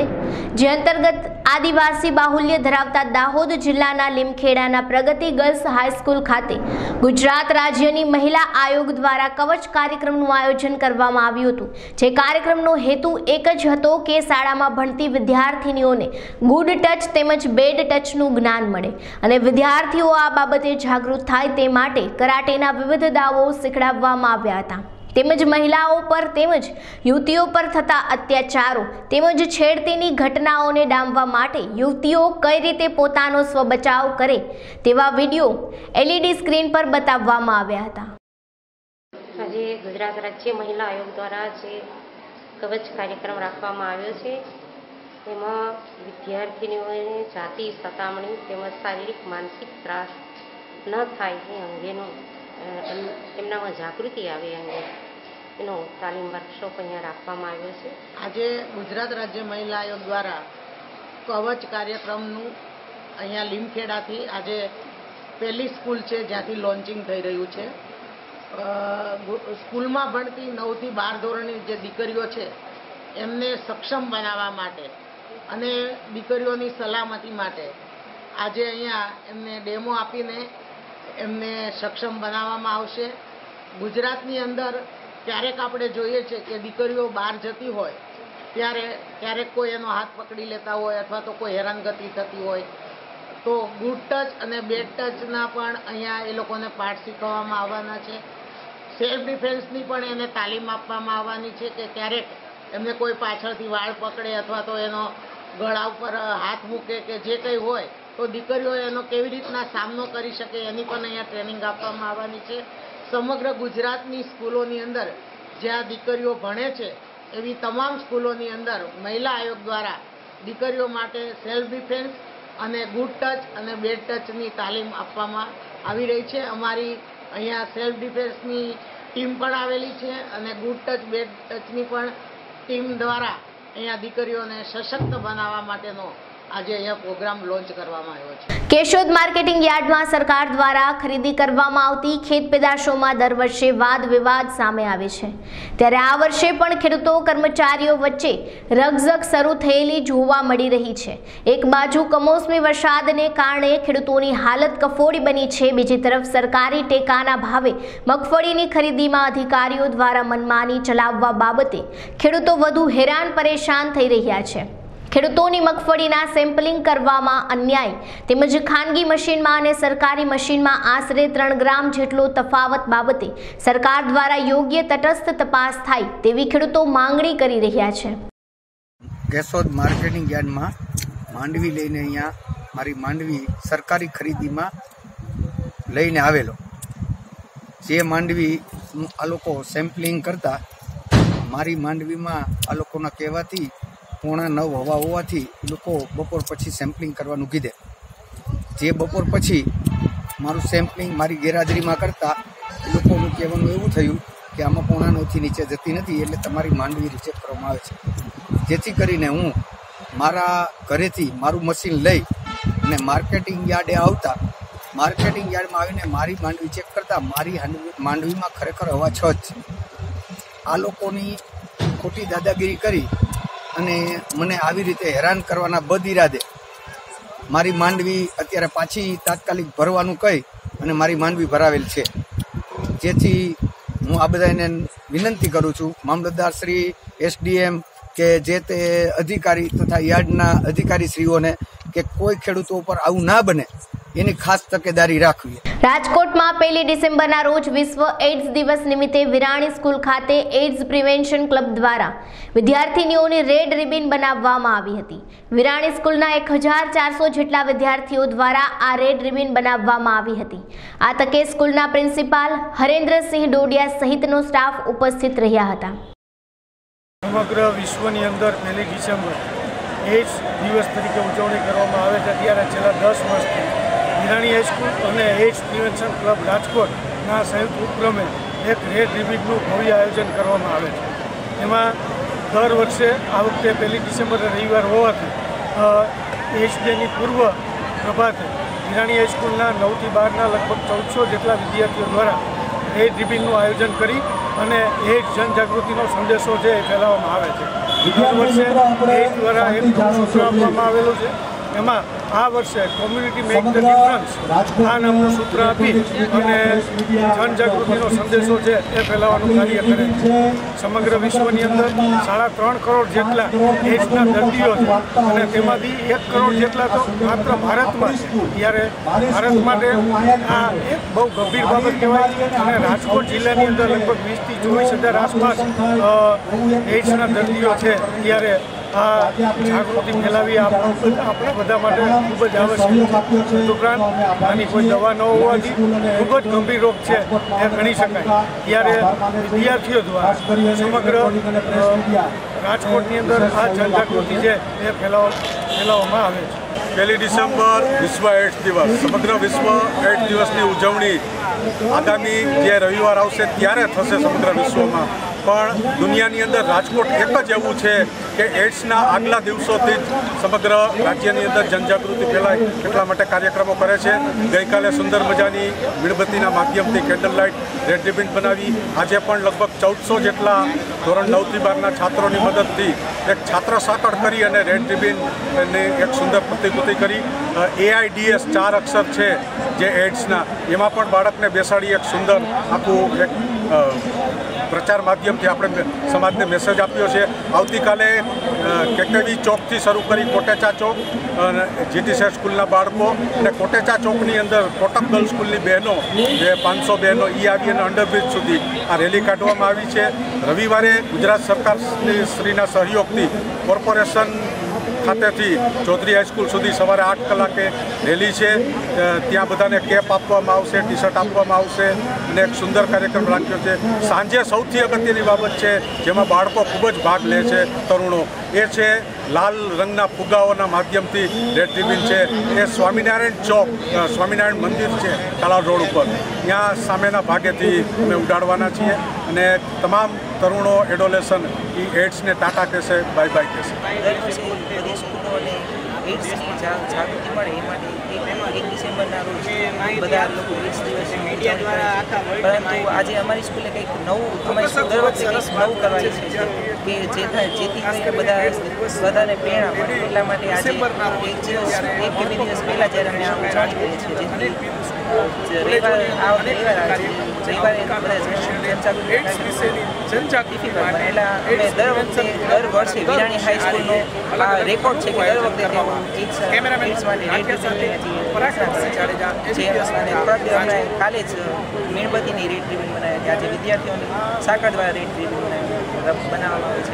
જે અંતર્ગત આદિવાસી બાહુલ્ય ધરાવતા દાહોદ જિલ્લાના લીમખેડાના પ્રગતિ ગર્લ્સ હાઈસ્કૂલ ખાતે ગુજરાત રાજ્યની મહિલા આયોગ દ્વારા કવચ કાર્યક્રમનું આયોજન કરવામાં આવ્યું હતું. જે કાર્યક્રમનો હેતુ એક જ હતો કે શાળામાં ભણતી વિદ્યાર્થીનીઓને ગુડ ટચ તેમજ બેડ ટચનું જ્ઞાન મળે. અને વિદ્યાર્થીઓ આ બાબતે જાગૃત થાય તે માટે કરાટેના વિવિધ દાવો શીખડાવવામાં આવ્યા હતા. તેમજ મહિલાઓ પર તેમજ યુવતીઓ પર થતા અત્યાચારો તેમજ છેડતીની ઘટનાઓને ડામવા માટે યુવતીઓ કઈ રીતે પોતાનો સ્વબચાવ કરે તેવા વીડિયો એલઈડી સ્ક્રીન પર બતાવવામાં આવ્યા હતા. આજે ગુજરાત રાજ્ય મહિલા આયોગ દ્વારા જે કવચ કાર્યક્રમ રાખવામાં આવ્યો છે, એમાં વિદ્યાર્થીનીઓને જાતિ સતામણી તેમજ શારીરિક માનસિક ત્રાસ ન થાય એ અંગેનું એમ- એમનામાં જાગૃતિ આવે એ અંગે. એનો તાલીમ વર્કશોપ અહીંયા રાખવામાં આવ્યો છે. આજે ગુજરાત રાજ્ય મહિલા આયોગ દ્વારા કવચ કાર્યક્રમનું અહીંયા લીમખેડાથી આજે પહેલી સ્કૂલ છે જ્યાંથી લોન્ચિંગ થઈ રહ્યું છે. સ્કૂલમાં ભણતી નવથી બાર ધોરણની જે દીકરીઓ છે, એમને સક્ષમ બનાવવા માટે અને દીકરીઓની સલામતી માટે આજે અહીંયા એમને ડેમો આપીને એમને સક્ષમ બનાવવામાં આવશે. ગુજરાતની અંદર ક્યારેક આપણે જોઈએ છે કે દીકરીઓ બહાર જતી હોય, ત્યારે ક્યારેક કોઈ એનો હાથ પકડી લેતા હોય અથવા તો કોઈ હેરાનગતિ થતી હોય, તો ગુડ ટચ અને બેડ ટચના પણ અહીંયા એ લોકોને પાઠ શીખવવામાં આવવાના છે. સેલ્ફ ડિફેન્સની પણ એને તાલીમ આપવામાં આવવાની છે કે ક્યારેક એમને કોઈ પાછળથી વાળ પકડે અથવા તો એનો ગળા ઉપર હાથ મૂકે કે જે કંઈ હોય તો દીકરીઓ એનો કેવી રીતના સામનો કરી શકે એની પણ અહીંયા ટ્રેનિંગ આપવામાં આવવાની છે. સમગ્ર ગુજરાતની સ્કૂલોની અંદર જ્યાં દીકરીઓ ભણે છે, એવી તમામ સ્કૂલોની અંદર મહિલા આયોગ દ્વારા દીકરીઓ માટે સેલ્ફ ડિફેન્સ અને ગુડ ટચ અને બેડ ટચની તાલીમ આપવામાં આવી રહી છે. અમારી અહીંયા સેલ્ફ ડિફેન્સની ટીમ પણ આવેલી છે અને ગુડ ટચ બેડ ટચની પણ ટીમ દ્વારા અહીંયા દીકરીઓને સશક્ત બનાવવા માટેનો આજે અહીંયા પ્રોગ્રામ લોન્ચ કરવામાં આવ્યો છે. કેશોદ માર્કેટિંગ યાર્ડમાં સરકાર દ્વારા ખરીદી કરવામાં આવતી ખેત પેદાશોમાં દર વર્ષે વાદ વિવાદ સામે આવે છે. ત્યારે આ વર્ષે પણ ખેડૂતો, કર્મચારીઓ વચ્ચે રગઝગ શરૂ થયેલી જોવા મળી રહી છે. એક બાજુ કમોસમી વરસાદને કારણે ખેડૂતોની હાલત કફોડી બની છે. બીજી તરફ સરકારી ટેકાના ભાવે મગફળીની ખરીદીમાં અધિકારીઓ દ્વારા મનમાની ચલાવવા બાબતે ખેડૂતો વધુ હેરાન પરેશાન થઈ રહ્યા છે. ખેડૂતોની મગફળીના સેમ્પલિંગ કરવામાં અન્યાય. તેમજ ખાનગી મશીનમાં અને સરકારી મશીનમાં આશરે ત્રણ ગ્રામ જેટલો તફાવત બાબતે સરકાર દ્વારા યોગ્ય તટસ્થ તપાસ થાય તેવી ખેડૂતો માંગણી કરી રહ્યા છે. ગેસોદ માર્કેટિંગ યાર્ડમાં માંડવી લઈને અહીંયા મારી માંડવી સરકારી ખરીદીમાં લઈને આવેલો. જે માંડવી આ લોકો સેમ્પલિંગ કરતા, મારી માંડવીમાં આ લોકોના કહેવાથી પોણા નવ હવા હોવાથી લોકો બપોર પછી સેમ્પલિંગ કરવાનું કીધે. જે બપોર પછી મારું સેમ્પલિંગ મારી ગેરહાજરીમાં કરતા લોકોનું કહેવાનું એવું થયું કે આમાં પોણા નવથી નીચે જતી નથી એટલે તમારી માંડવી રિજેક્ટ કરવામાં આવે છે. જેથી કરીને હું મારા ઘરેથી મારું મશીન લઈ અને માર્કેટિંગ યાર્ડે આવતા માર્કેટિંગ યાર્ડમાં આવીને મારી માંડવી ચેક કરતા, મારી માંડવીમાં ખરેખર હવા છ જ છે. આ લોકોની ખોટી દાદાગીરી કરી અને મને આવી રીતે હેરાન કરવાના બદ ઈરાદે મારી માંડવી અત્યારે પાછી તાત્કાલિક ભરવાનું કહી અને મારી માંડવી ભરાવેલ છે. જેથી હું આ બધાને વિનંતી કરું છું, મામલતદાર શ્રી, એસડીએમ કે જે તે અધિકારી તથા યાર્ડના અધિકારીશ્રીઓને કે કોઈ ખેડૂતો ઉપર આવું ના બને એની ખાસ તકેદારી રાખવી. રાજકોટમાં પહેલી ડિસેમ્બરના રોજ વિશ્વ એઇડ્સ દિવસ નિમિત્તે વિરાણી સ્કૂલ ખાતે એઇડ્સ પ્રિવેન્શન ક્લબ દ્વારા વિદ્યાર્થીનીઓની રેડ રિબિન બનાવવામાં આવી હતી. વિરાણી સ્કૂલના એક હજાર ચારસો જેટલા વિદ્યાર્થીઓ દ્વારા આ રેડ રિબિન બનાવવામાં આવી હતી. આ તકે સ્કૂલના પ્રિન્સિપાલ હરેન્દ્રસિંહ ડોડિયા સહિતનો સ્ટાફ ઉપસ્થિત રહ્યા હતા. સમગ્ર વિશ્વની અંદર પહેલી ડિસેમ્બર એઇડ્સ દિવસ તરીકે ઉજવણી કરવામાં આવે છે. અત્યારે છેલ્લા દસ વર્ષથી વિરાણી હાઈસ્કૂલ અને એઇડ્સ પ્રિવેન્શન ક્લબ રાજકોટના સંયુક્ત ઉપક્રમે એક રેડ રિબીટનું ભવ્ય આયોજન કરવામાં આવે છે. એમાં દર વર્ષે આ વખતે પહેલી ડિસેમ્બરે રવિવાર હોવાથી એઇડ્સ ડેની પૂર્વ પ્રભાતે હિરાણી હાઈસ્કૂલના નવથી બારના લગભગ ચૌદસો જેટલા વિદ્યાર્થીઓ દ્વારા એઇડ રિબીનનું આયોજન કરી અને એઇડ જનજાગૃતિનો સંદેશો છે એ ફેલાવવામાં આવે છે. દર વર્ષે એઇડ દ્વારા એક સૂત્ર આપવામાં આવેલું છે. એમાં આ વર્ષે કોમ્યુનિટી મેક ધ ડિફરન્સ આ નામનું સૂત્ર આપી અને જનજાગૃતિનો સંદેશો છે એ ફેલાવવાનું કાર્ય કરે. છે. સમગ્ર વિશ્વની અંદર સાડા ત્રણ કરોડ જેટલા એઇડ્સના દર્દીઓ છે. અને તેમાંથી એક કરોડ જેટલા તો માત્ર ભારતમાં છે. ત્યારે ભારત માટે આ એક બહુ ગંભીર બાબત કહેવાય. અને રાજકોટ જિલ્લાની અંદર લગભગ વીસથી ચોવીસ હજાર આસપાસ અ, એઇડ્સના દર્દીઓ છે. ત્યારે આ જાગૃતિ ફેલાવી આપ- આપણા બધા માટે ખૂબ જ આવશ્યક ઉપરાંત આની કોઈ દવા ન હોવાથી ખૂબ જ ગંભીર રોગ છે. એ ગણી શકાય. ત્યારે વિદ્યાર્થીઓ દ્વારા સમગ્ર રાજકોટની અંદર આ જનજાગૃતિ છે. એ ફેલાવ ફેલાવવામાં આવે છે. પહેલી ડિસેમ્બર વિશ્વ એડ્સ દિવસ. સમગ્ર વિશ્વ એડ્સ દિવસની ઉજવણી આગામી જે રવિવાર આવશે ત્યારે થશે સમગ્ર વિશ્વમાં. પણ દુનિયાની અંદર રાજકોટ એક જ એવું છે કે એડ્સના આગલા દિવસોથી જ સમગ્ર રાજ્યની અંદર જનજાગૃતિ ફેલાય એટલા માટે કાર્યક્રમો કરે છે. ગઈકાલે સુંદર મજાની મીણબત્તીના માધ્યમથી કેન્ડલ લાઇટ રેડ રિબિન બનાવી. આજે પણ લગભગ ચૌદસો જેટલા ધોરણ નવથી બારના છાત્રોની મદદથી એક છાત્ર સાંકળ કરી અને રેડ રિબિનની એક સુંદર પ્રતિકૃતિ કરી. એઆઈડીએસ ચાર અક્ષર છે જે એડ્સના એમાં પણ બાળકને બેસાડી એક સુંદર આખું એક પ્રચાર માધ્યમથી આપણે સમાજને મેસેજ આપ્યો છે. આવતીકાલે કેકેવી ચોકથી શરૂ કરી કોટેચા ચોક, અને જીટી સેટ સ્કૂલના બાળકો અને કોટેચા ચોકની અંદર કોટક ગર્લ સ્કૂલની બહેનો જે પાંચસો બહેનો, ઈ આવી અને અંડરબ્રિજ સુધી આ રેલી કાઢવામાં આવી છે. રવિવારે ગુજરાત સરકાર શ્રીના સહયોગથી કોર્પોરેશન ખાતેથી ચૌધરી હાઈસ્કૂલ સુધી સવારે આઠ કલાકે રેલી છે. ત્યાં બધાને કેપ આપવામાં આવશે ટી શર્ટ આપવામાં આવશે અને એક સુંદર કાર્યક્રમ રાખ્યો છે. સાંજે સૌથી અગત્યની બાબત છે, જેમાં બાળકો ખૂબ જ ભાગ લે છે, તરુણો. એ છે લાલ રંગના ફુગાઓના માધ્યમથી રેડ રિબિન છે. એ સ્વામિનારાયણ ચોક સ્વામિનારાયણ મંદિર છે, તળાવ રોડ ઉપર. ત્યાં સામેના ભાગેથી અમે ઉડાડવાના છીએ અને તમામ તરુણો એડોલેશન એ એડ્સને ટાટા કહેશે બાય બાય કહેશે. પરંતુ આજે અમારી સ્કૂલે કંઈક નવું અમારી સ્કૂલ દર વખતે કંઈક નવું કરવાની છે. કે જે થાય જેથી કરીને બધા બધાને પ્રેરણા મળે. એટલા માટે આજે એક દિવસ એક કે બે દિવસ પહેલાં જ્યારે અમે આ ઉજવણી કરીએ છીએ જેથી દર વર્ષે વિરાણી હાઈસ્કૂલનો આ રેકોર્ડ છે કે દર વખતે એઇડ્સ માટે કાલે જ મીણબત્તીની રેડ રિબન બનાવી હતી. આજે વિદ્યાર્થીઓની સાકર દ્વારા રેડ રિબન બનાવી બનાવવામાં આવે છે.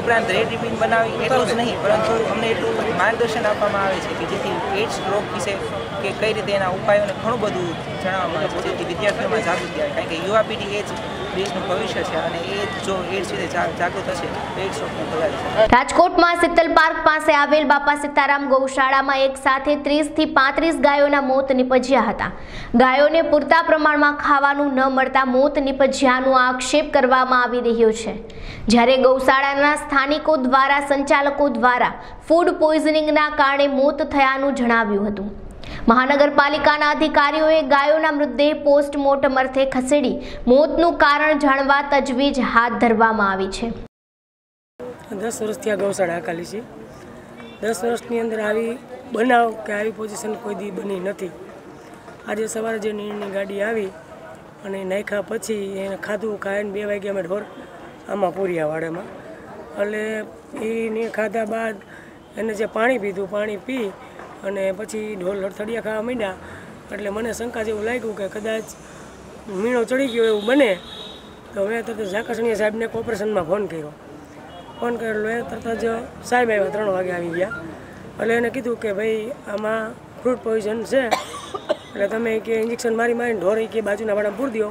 ઉપરાંત રેડ રિબિન બનાવી એટલું જ નહીં પરંતુ અમને એટલું માર્ગદર્શન આપવામાં આવે છે કે જેથી એડ્સ રોગ વિશે કે કઈ રીતે એના ઉપાયોને ઘણું બધું જણાવવામાં આવે છે. વિદ્યાર્થીઓમાં જાગૃતિ આવે. કારણ કે યુવા પેઢી એ જ રાજકોટમાં શીતલ પાર્ક પાસે આવેલ બાપા સીતારામ ગૌશાળામાં એક સાથે ત્રીસથી પાંત્રીસ ગાયોના મોત નિપજ્યા હતા. ગાયોને પૂરતા પ્રમાણમાં ખાવાનું ન મળતા મોત નિપજ્યાનો આક્ષેપ કરવામાં આવી રહ્યો છે. જ્યારે ગૌશાળાના સ્થાનિકો દ્વારા, સંચાલકો દ્વારા ફૂડ પોઈઝનિંગના કારણે મોત થયાનું જણાવ્યું હતું. મહાનગરપાલિકાના અધિકારીઓએ ગાયોના મૃતદેહ પોસ્ટમોર્ટમ અર્થે ખસેડી મોતનું કારણ જાણવા તજવીજ હાથ ધરવામાં આવી છે. દસ વર્ષથી આ ગૌશાળા હાકાલી છે. દસ વર્ષની અંદર આવી બનાવ કે આવી પોઝિશન કોઈ દી બની નથી. આજે સવારે જે નીરની ગાડી આવી અને નાખ્યા પછી એને ખાધું, ખાઈને બે વાગે અમે ઢોર આમાં પૂર્યા વાડામાં. એટલે એને ખાધા બાદ એને જે પાણી પીધું, પાણી પી અને પછી ઢોલ લડથડિયા ખાવા માંડ્યા. એટલે મને શંકા જેવું લાગ્યું કે કદાચ મીણો ચડી ગયો એવું બને. તો મેં તરત ઝાકસણીયા સાહેબને કોર્પોરેશનમાં ફોન કર્યો. ફોન કરેલો એ તરત જ સાહેબ આવ્યા ત્રણ વાગે આવી ગયા. એટલે એને કીધું કે ભાઈ, આમાં ફ્રૂટ પોઈઝન છે. એટલે તમે કે ઇન્જેક્શન મારી મારીને ઢોર કે બાજુના વાળા પૂર દો.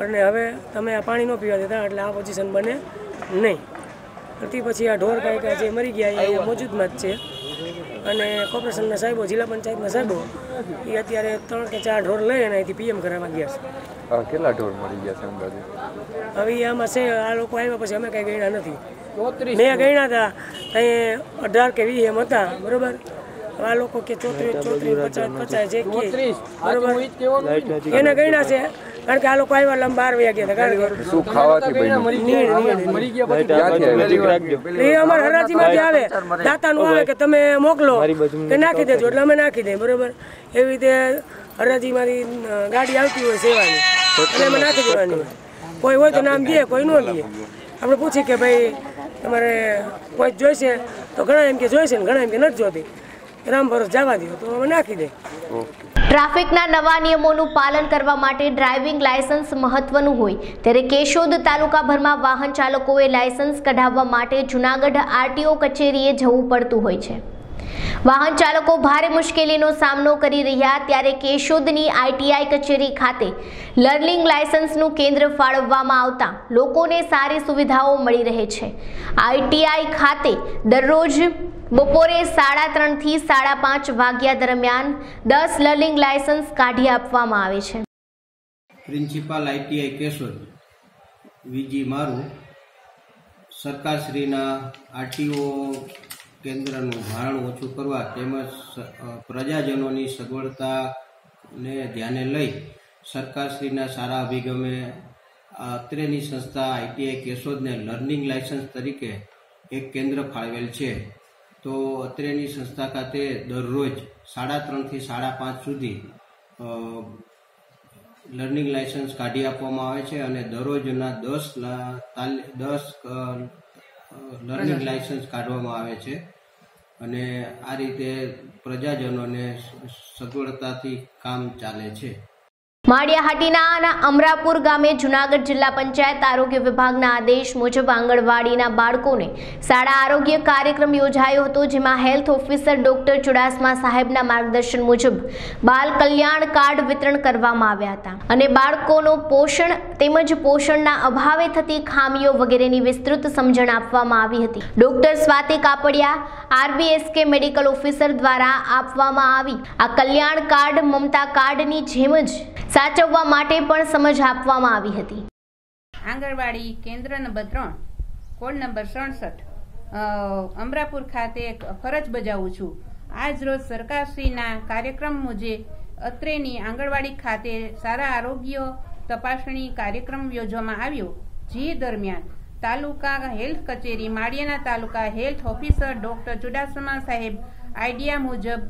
અને હવે તમે આ પાણી ન પીવા દેતા, એટલે આ પોઝિશન બને નહીં. તે પછી આ ઢોર કાંઈ જે મરી ગયા, એ મોજૂદમાં જ છે. અને કોર્પોરેશનના સાહેબો જિલ્લા પંચાયતના સાહેબો એ અત્યારે ત્રણ કે ચાર ઢોર લઈ અને અહીંથી પીએમ કરાવવા ગયા છે. કેટલા ઢોર મળી ગયા છે અંદાજે હવે આમાં છે આ લોકો આવ્યા પછી અમે કાંઈ ગણ્યા નથી. મેં ગણ્યા હતા અહીં અઢાર કે વીસ એમ હતા બરોબર? આ લોકો કે ચોત્રીસ ચોત્રીસ પચાસ પચાસ જે કે બરોબર એને ગણ્યા છે. કારણ કે આ લોકો આવ્યા લંબ બાર વાગ્યા હતા. કારણ શું ખાવાથી બન્યું? એ અમારા હરાજીમાંથી આવે. દાતાનું આવે કે તમે મોકલો કે નાખી દેજો એટલે અમે નાખી દઈએ બરોબર? એવી રીતે હરાજીમાંથી મારી ગાડી આવતી હોય સેવાની એટલે અમે નાખી દેવાની કોઈ હોય તો નામ દે કોઈ ન દે. આપણે પૂછીએ કે ભાઈ તમારે કોઈ જોઈશે તો ઘણા એમ કે જોઈશે ને ઘણા એમ કે નથી જોતી. રામ ભરોસ જવા દો તો અમે નાખી દે. ટ્રાફિકના નવા નિયમોનું પાલન કરવા માટે ડ્રાઇવિંગ લાયસન્સ મહત્વનું હોય. ત્યારે કેશોદ તાલુકાભરમાં વાહન ચાલકોએ લાયસન્સ કઢાવવા માટે જુનાગઢ આરટીઓ કચેરીએ જવું પડતું હોય છે. વાહન ચાલકો ભારે મુશ્કેલીનો સામનો કરી રહ્યા ત્યારે કેશોદની આઈટીઆઈ કચેરી ખાતે લર્નિંગ લાયસન્સનું કેન્દ્ર ફાળવવામાં આવતા લોકોને સારી સુવિધાઓ મળી રહે છે. આઈટીઆઈ ખાતે દરરોજ બપોરે સાડા ત્રણથી સાડા પાંચ વાગ્યા દરમિયાન દસ લર્નિંગ લાયસન્સ કાઢી આપવામાં આવે છે. પ્રિન્સિપાલ આઈટીઆઈ કેશોદ, વીજી મારું, સરકારશ્રીના આરટીઓ કેન્દ્રનું ભારણ ઓછું કરવા તેમજ પ્રજાજનોની સગવડતાને ધ્યાને લઈ સરકારશ્રીના સારા અભિગમે અત્રેની સંસ્થા આઈટીઆઈ કેશોદને લર્નિંગ લાયસન્સ તરીકે એક કેન્દ્ર ફાળવેલ છે. તો અત્રેની સંસ્થા ખાતે દરરોજ સાડા ત્રણથી સાડા પાંચ સુધી લર્નિંગ લાયસન્સ કાઢી આપવામાં આવે છે અને દરરોજના દસ દસ લર્નિંગ લાયસન્સ કાઢવામાં આવે છે. અને આ રીતે પ્રજાજનોને સગવડતાથી કામ ચાલે છે. માળિયાહાટીના અમરાપુર ગામે જુનાગઢ જિલ્લા પંચાયત આરોગ્ય વિભાગના આદેશ મુજબ આંગણવાડીના બાળકોને શાળા આરોગ્ય કાર્યક્રમ યોજાયો હતો, જેમાં હેલ્થ ઓફિસર ડોક્ટર ચુડાસમા સાહેબના માર્ગદર્શન મુજબ બાલ કલ્યાણ કાર્ડ વિતરણ કરવામાં આવ્યા હતા. અને બાળકોનો પોષણ તેમજ પોષણના અભાવે થતી ખામીઓ વગેરેની વિસ્તૃત સમજણ આપવામાં આવી હતી. Doctor Swati Kapadia, RBSK medical officer દ્વારા આપવામાં આવી આ કલ્યાણ કાર્ડ, મમતા કાર્ડની જેમ જ સાચવવા માટે પણ સમજ આપવામાં આવી હતી. આંગણવાડી કેન્દ્ર નંબર ત્રણ, કોડ નંબર સડસઠ અમરાપુર ખાતે ફરજ બજાવું છું. આજ રોજ સરકારશ્રીના કાર્યક્રમ મુજબ અત્રેની આંગણવાડી ખાતે સારા આરોગ્ય તપાસણી કાર્યક્રમ યોજવામાં આવ્યો. જે દરમિયાન તાલુકા હેલ્થ કચેરી, માળિયાના taluka health officer doctor Chudasama સાહેબ આઈડિયા મુજબ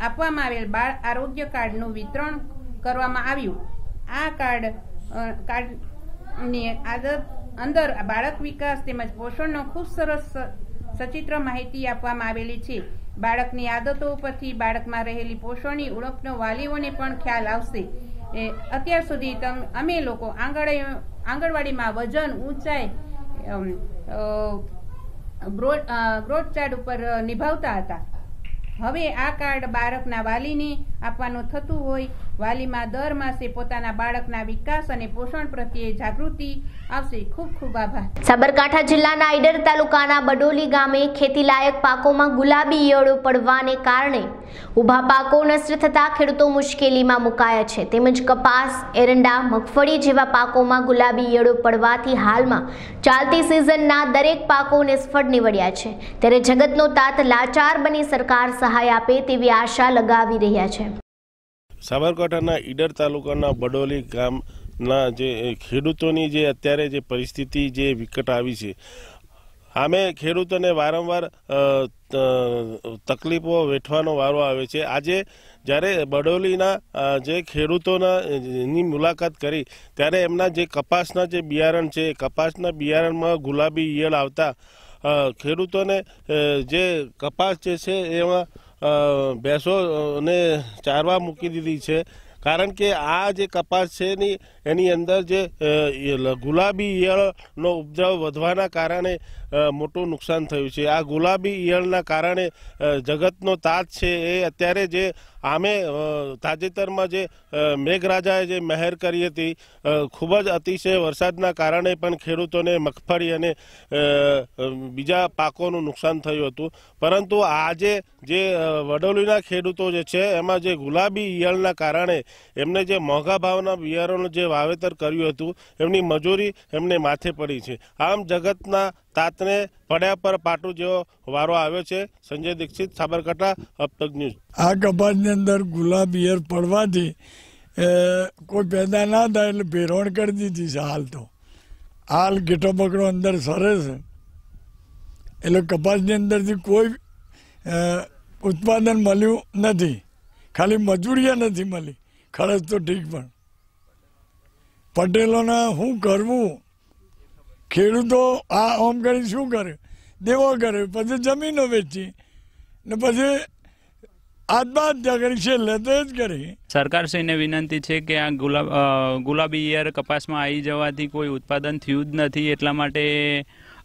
આપવામાં આવેલ બાળ આરોગ્ય કાર્ડનું વિતરણ કરવામાં આવ્યું. આ કાર્ડ કાર્ડની આદત અંદર બાળક વિકાસ તેમજ પોષણનો ખૂબ સરસ સચિત્ર માહિતી આપવામાં આવેલી છે. બાળકની આદતો ઉપરથી બાળકમાં રહેલી પોષણની ઉણપનો વાલીઓને પણ ખ્યાલ આવશે. અત્યાર સુધી અમે લોકો આંગણ આંગણવાડીમાં વજન ઊંચાઈ બ્રોડ અ, ઉપર નિભાવતા હતા. હવે આ કાર્ડ બાળકના વાલીને આપવાનું થતું હોય, વાલીમાં દર માસે પોતાના બાળકના વિકાસ અને પોષણ પ્રત્યે જાગૃતિ આવશે. ખૂબ ખૂબ આભાર. સાબરકાંઠા જિલ્લાના ઈડર તાલુકાના બડોલી ગામે ખેતીલાયક પાકોમાં ગુલાબી ઈયળો પડવાને કારણે ઊભા પાકો નષ્ટ થતા ખેડૂતો મુશ્કેલીમાં મુકાયા છે. તેમજ કપાસ, એરંડા, મગફળી જેવા પાકોમાં ગુલાબી ઈયળો પડવાથી હાલમાં ચાલતી સિઝનના દરેક પાકો નિષ્ફળ નીવડ્યા છે. ત્યારે જગતનો તાત લાચાર બની સરકાર સહાય આપે તેવી આશા લગાવી રહ્યા છે. સાબરકાંઠાના ઈડર તાલુકાના બડોલી ગામના જે ખેડૂતોની જે અત્યારે જે પરિસ્થિતિ જે વિકટ આવી છે, આમે ખેડૂતોને વારંવાર તકલીફો વેઠવાનો વારો આવે છે. આજે જ્યારે બડોલીના જે ખેડૂતોનાની મુલાકાત કરી, ત્યારે એમના જે કપાસના જે બિયારણ છે કપાસના બિયારણમાં ગુલાબી ઈયળ આવતા ખેડૂતોને જે કપાસ જે છે, એમાં ભેંસોને ચારવા મૂકી દીધી છે. કારણ કે આ જે કપાસ છે એની એની અંદર જે ગુલાબી ઈયળનો ઉપદ્રવ વધવાના કારણે મોટું નુકસાન થયું છે. આ ગુલાબી ઈયળના કારણે જગતનો તાત છે એ અત્યારે જે આમે તાજેતરમાં જે મેઘરાજાએ જે મહેર કરી હતી ખૂબ જ અતિશય વરસાદના કારણે પણ ખેડૂતોને મગફળી અને બીજા પાકોનું નુકસાન થયું હતું. પરંતુ આજે જે વડોલીના ખેડૂતો જે છે, એમાં જે ગુલાબી ઈયળના કારણે એમને જે મોંઘા ભાવના બિયારણનું જે વાવેતર કર્યું હતું, એમની મજૂરી એમને માથે પડી છે. આમ જગતના તાતને પડ્યા પર પાટું જેવો વારો આવ્યો છે. સંજય દીક્ષિત, સાબરકાંઠા અબતક ન્યૂઝ. આ કપાસની અંદર ગુલાબ ઈયર પડવાથી કોઈ પેદા ના થાય એટલે ભેરવણ કરી દીધી છે હાલ તો. હાલ ઘેટો બકડો અંદર સરે છે. એટલે કપાસની અંદરથી કોઈ ઉત્પાદન મળ્યું નથી. ખાલી મજૂરીયા નથી મળી. ખર્ચ તો ઠીક પણ. પટેલોને શું કરવું? ખેડૂતો આ ઓમ કરી શું કરે? દેવો કરે, પછી જમીનો વેચી. ને પછી આત્મહત્યા કરી છે લેતો જ કરી. સરકારશ્રીને વિનંતી છે કે આ ગુલાબ ગુલાબી ઈયર કપાસમાં આવી જવાથી કોઈ ઉત્પાદન થયું જ નથી. એટલા માટે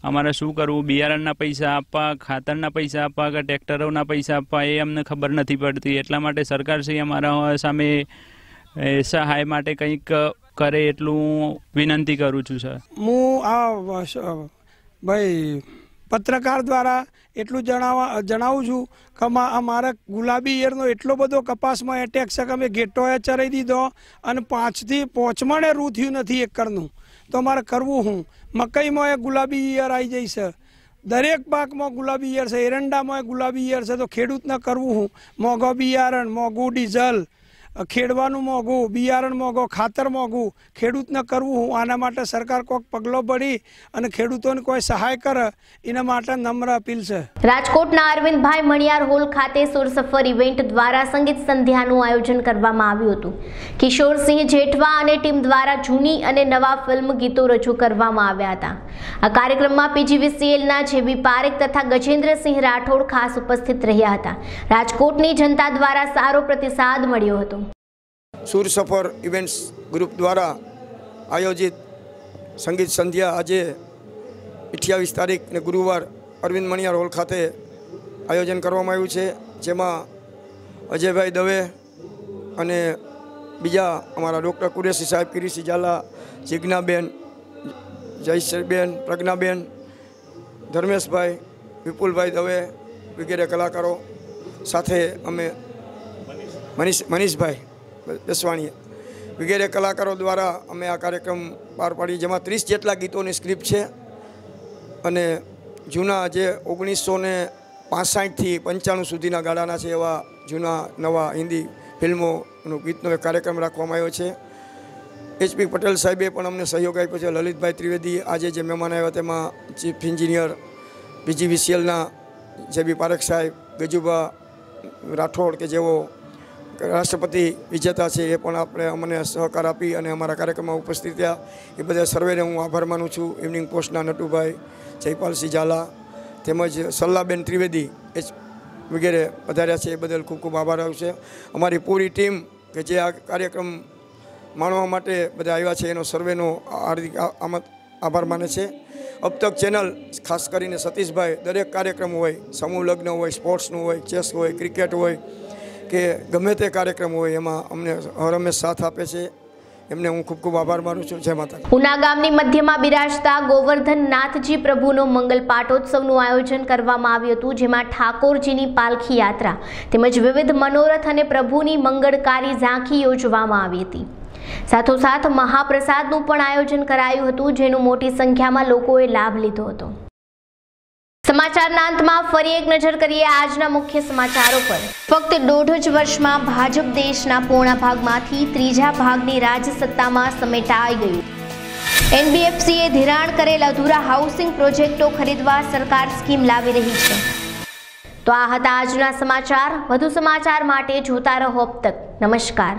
અમારે શું કરવું? બિયારણના પૈસા આપવા, ખાતરના પૈસા આપવા કે ટ્રેક્ટરોના પૈસા આપવા એ અમને ખબર નથી પડતી. એટલા માટે સરકારશ્રી અમારા સામે સહાય માટે કંઈક કરે એટલું વિનંતી કરું છું, સર. હું આ ભાઈ, પત્રકાર દ્વારા એટલું જણાવવા જણાવું છું કે મા- અમારે ગુલાબી ઈયરનો એટલો બધો કપાસમાં એટેક છે કે અમે ઘેટોએ ચરાઈ દીધો અને પાંચથી પોચમણે રૂ થયું નથી એકરનું. તો અમારે કરવું હું? મકઈમાં એ ગુલાબી ઈયર આવી જાય છે. દરેક પાકમાં ગુલાબી ઈયર છે. એરંડામાં ગુલાબી ઈયર છે. તો ખેડૂતને કરવું હું? મોંઘો બિયારણ, મોંઘું ડીઝલ ખેડવાનું મોંઘું, બિયારણ મોંઘો, ખાતર મોંઘું. ખેડૂતને કરવું હું આના માટે સરકાર કોઈક પગલો ભરી અને ખેડૂતોને કોઈ સહાય કરે, એના માટે નમ્ર અપીલ છે. રાજકોટના અરવિંદભાઈ મણિયાર હોલ ખાતે સુર સફર ઇવેન્ટ દ્વારા સંગીત સંધ્યાનું આયોજન કરવામાં આવ્યું હતું. કિશોરસિંહ જેઠવા અને ટીમ દ્વારા જૂની અને નવા ફિલ્મ ગીતો રજૂ કરવામાં આવ્યા હતા. આ કાર્યક્રમમાં પીજીવીસીએલના જેબી પારેખ તથા ગજેન્દ્રસિંહ રાઠોડ ખાસ ઉપસ્થિત રહ્યા હતા. રાજકોટની જનતા દ્વારા સારો પ્રતિસાદ મળ્યો હતો. સુર સફર ઇવેન્ટ્સ ગ્રુપ દ્વારા આયોજિત સંગીત સંધ્યા આજે અઠ્યાવીસ તારીખ અને ગુરુવાર અરવિંદ મણિયાર હોલ ખાતે આયોજન કરવામાં આવ્યું છે. જેમાં અજયભાઈ દવે અને બીજા અમારા ડૉક્ટર કુરેશી સાહેબ, કિરીશી ઝાલા, જિજ્ઞાબેન જયશ્રીબેન પ્રજ્ઞાબેન, ધર્મેશભાઈ, વિપુલભાઈ દવે વગેરે કલાકારો સાથે અમે મનીષ મનીષભાઈ દસવાણીએ વગેરે કલાકારો દ્વારા અમે આ કાર્યક્રમ પાર પાડી, જેમાં ત્રીસ જેટલા ગીતોની સ્ક્રિપ્ટ છે. અને જૂના જે ઓગણીસો ને પાસઠથી પંચાણું સુધીના ગાળાના છે એવા જૂના નવા હિન્દી ફિલ્મોનું ગીતનો એક કાર્યક્રમ રાખવામાં આવ્યો છે. એચપી પટેલ સાહેબે પણ અમને સહયોગ આપ્યો છે. લલિતભાઈ ત્રિવેદી આજે જે મહેમાન આવ્યા તેમાં ચીફ એન્જિનિયર બીજીવીસીએલના જે બી પારેખ સાહેબ, ગજુભા રાઠોડ કે જેઓ રાષ્ટ્રપતિ વિજેતા છે એ પણ આપણે અમને સહકાર આપી અને અમારા કાર્યક્રમમાં ઉપસ્થિત થયા એ બધા સર્વેને હું આભાર માનું છું. ઇવનિંગ પોસ્ટના નટુભાઈ, જયપાલસિંહ ઝાલા તેમજ સલ્લાબેન ત્રિવેદી એ વગેરે વધાર્યા છે. એ બદલ ખૂબ ખૂબ આભાર આવશે અમારી પૂરી ટીમ કે જે આ કાર્યક્રમ માણવા માટે બધા આવ્યા છે એનો સર્વેનો હાર્દિક આભાર માને છે. અબતક ચેનલ, ખાસ કરીને સતીશભાઈ, દરેક કાર્યક્રમ હોય, સમૂહ લગ્ન હોય, સ્પોર્ટ્સનું હોય, ચેસ હોય, ક્રિકેટ હોય કે ગમે તે કાર્યક્રમ હોય, એમાં અમને હરમેશ સાથ આપે છે. એમને હું ખૂબ ખૂબ આભાર માનું છું. જય માતા ઉના ગામની મધ્યમાં બિરાજતા ગોવર્ધન નાથજી પ્રભુનો મંગલ પાટોત્સવનું આયોજન કરવામાં આવ્યું હતું, જેમાં ઠાકોરજીની પાલખી યાત્રા તેમજ વિવિધ મનોરથ અને પ્રભુની મંગળકારી ઝાંખી યોજવામાં આવી હતી. સાથોસાથ મહાપ્રસાદનું પણ આયોજન કરાયું હતું, જેનું મોટી સંખ્યામાં લોકોએ લાભ લીધો હતો. સમાચારના અંતમાં ફરી એક નજર કરીએ આજના મુખ્ય સમાચારો પર. ફક્ત દોઢ જ વર્ષમાં ભાજપ દેશના પૂર્ણ ભાગમાંથી ત્રીજા ભાગની રાજસત્તામાં સમેટાઈ ગયું. એનબીએફસીએ ધિરાણ કરેલ અધૂરા હાઉસિંગ પ્રોજેક્ટો ખરીદવા સરકાર સ્કીમ લાવી રહી છે. તો આ હતા આજના સમાચાર. વધુ સમાચાર માટે જોતા રહો તક. નમસ્કાર.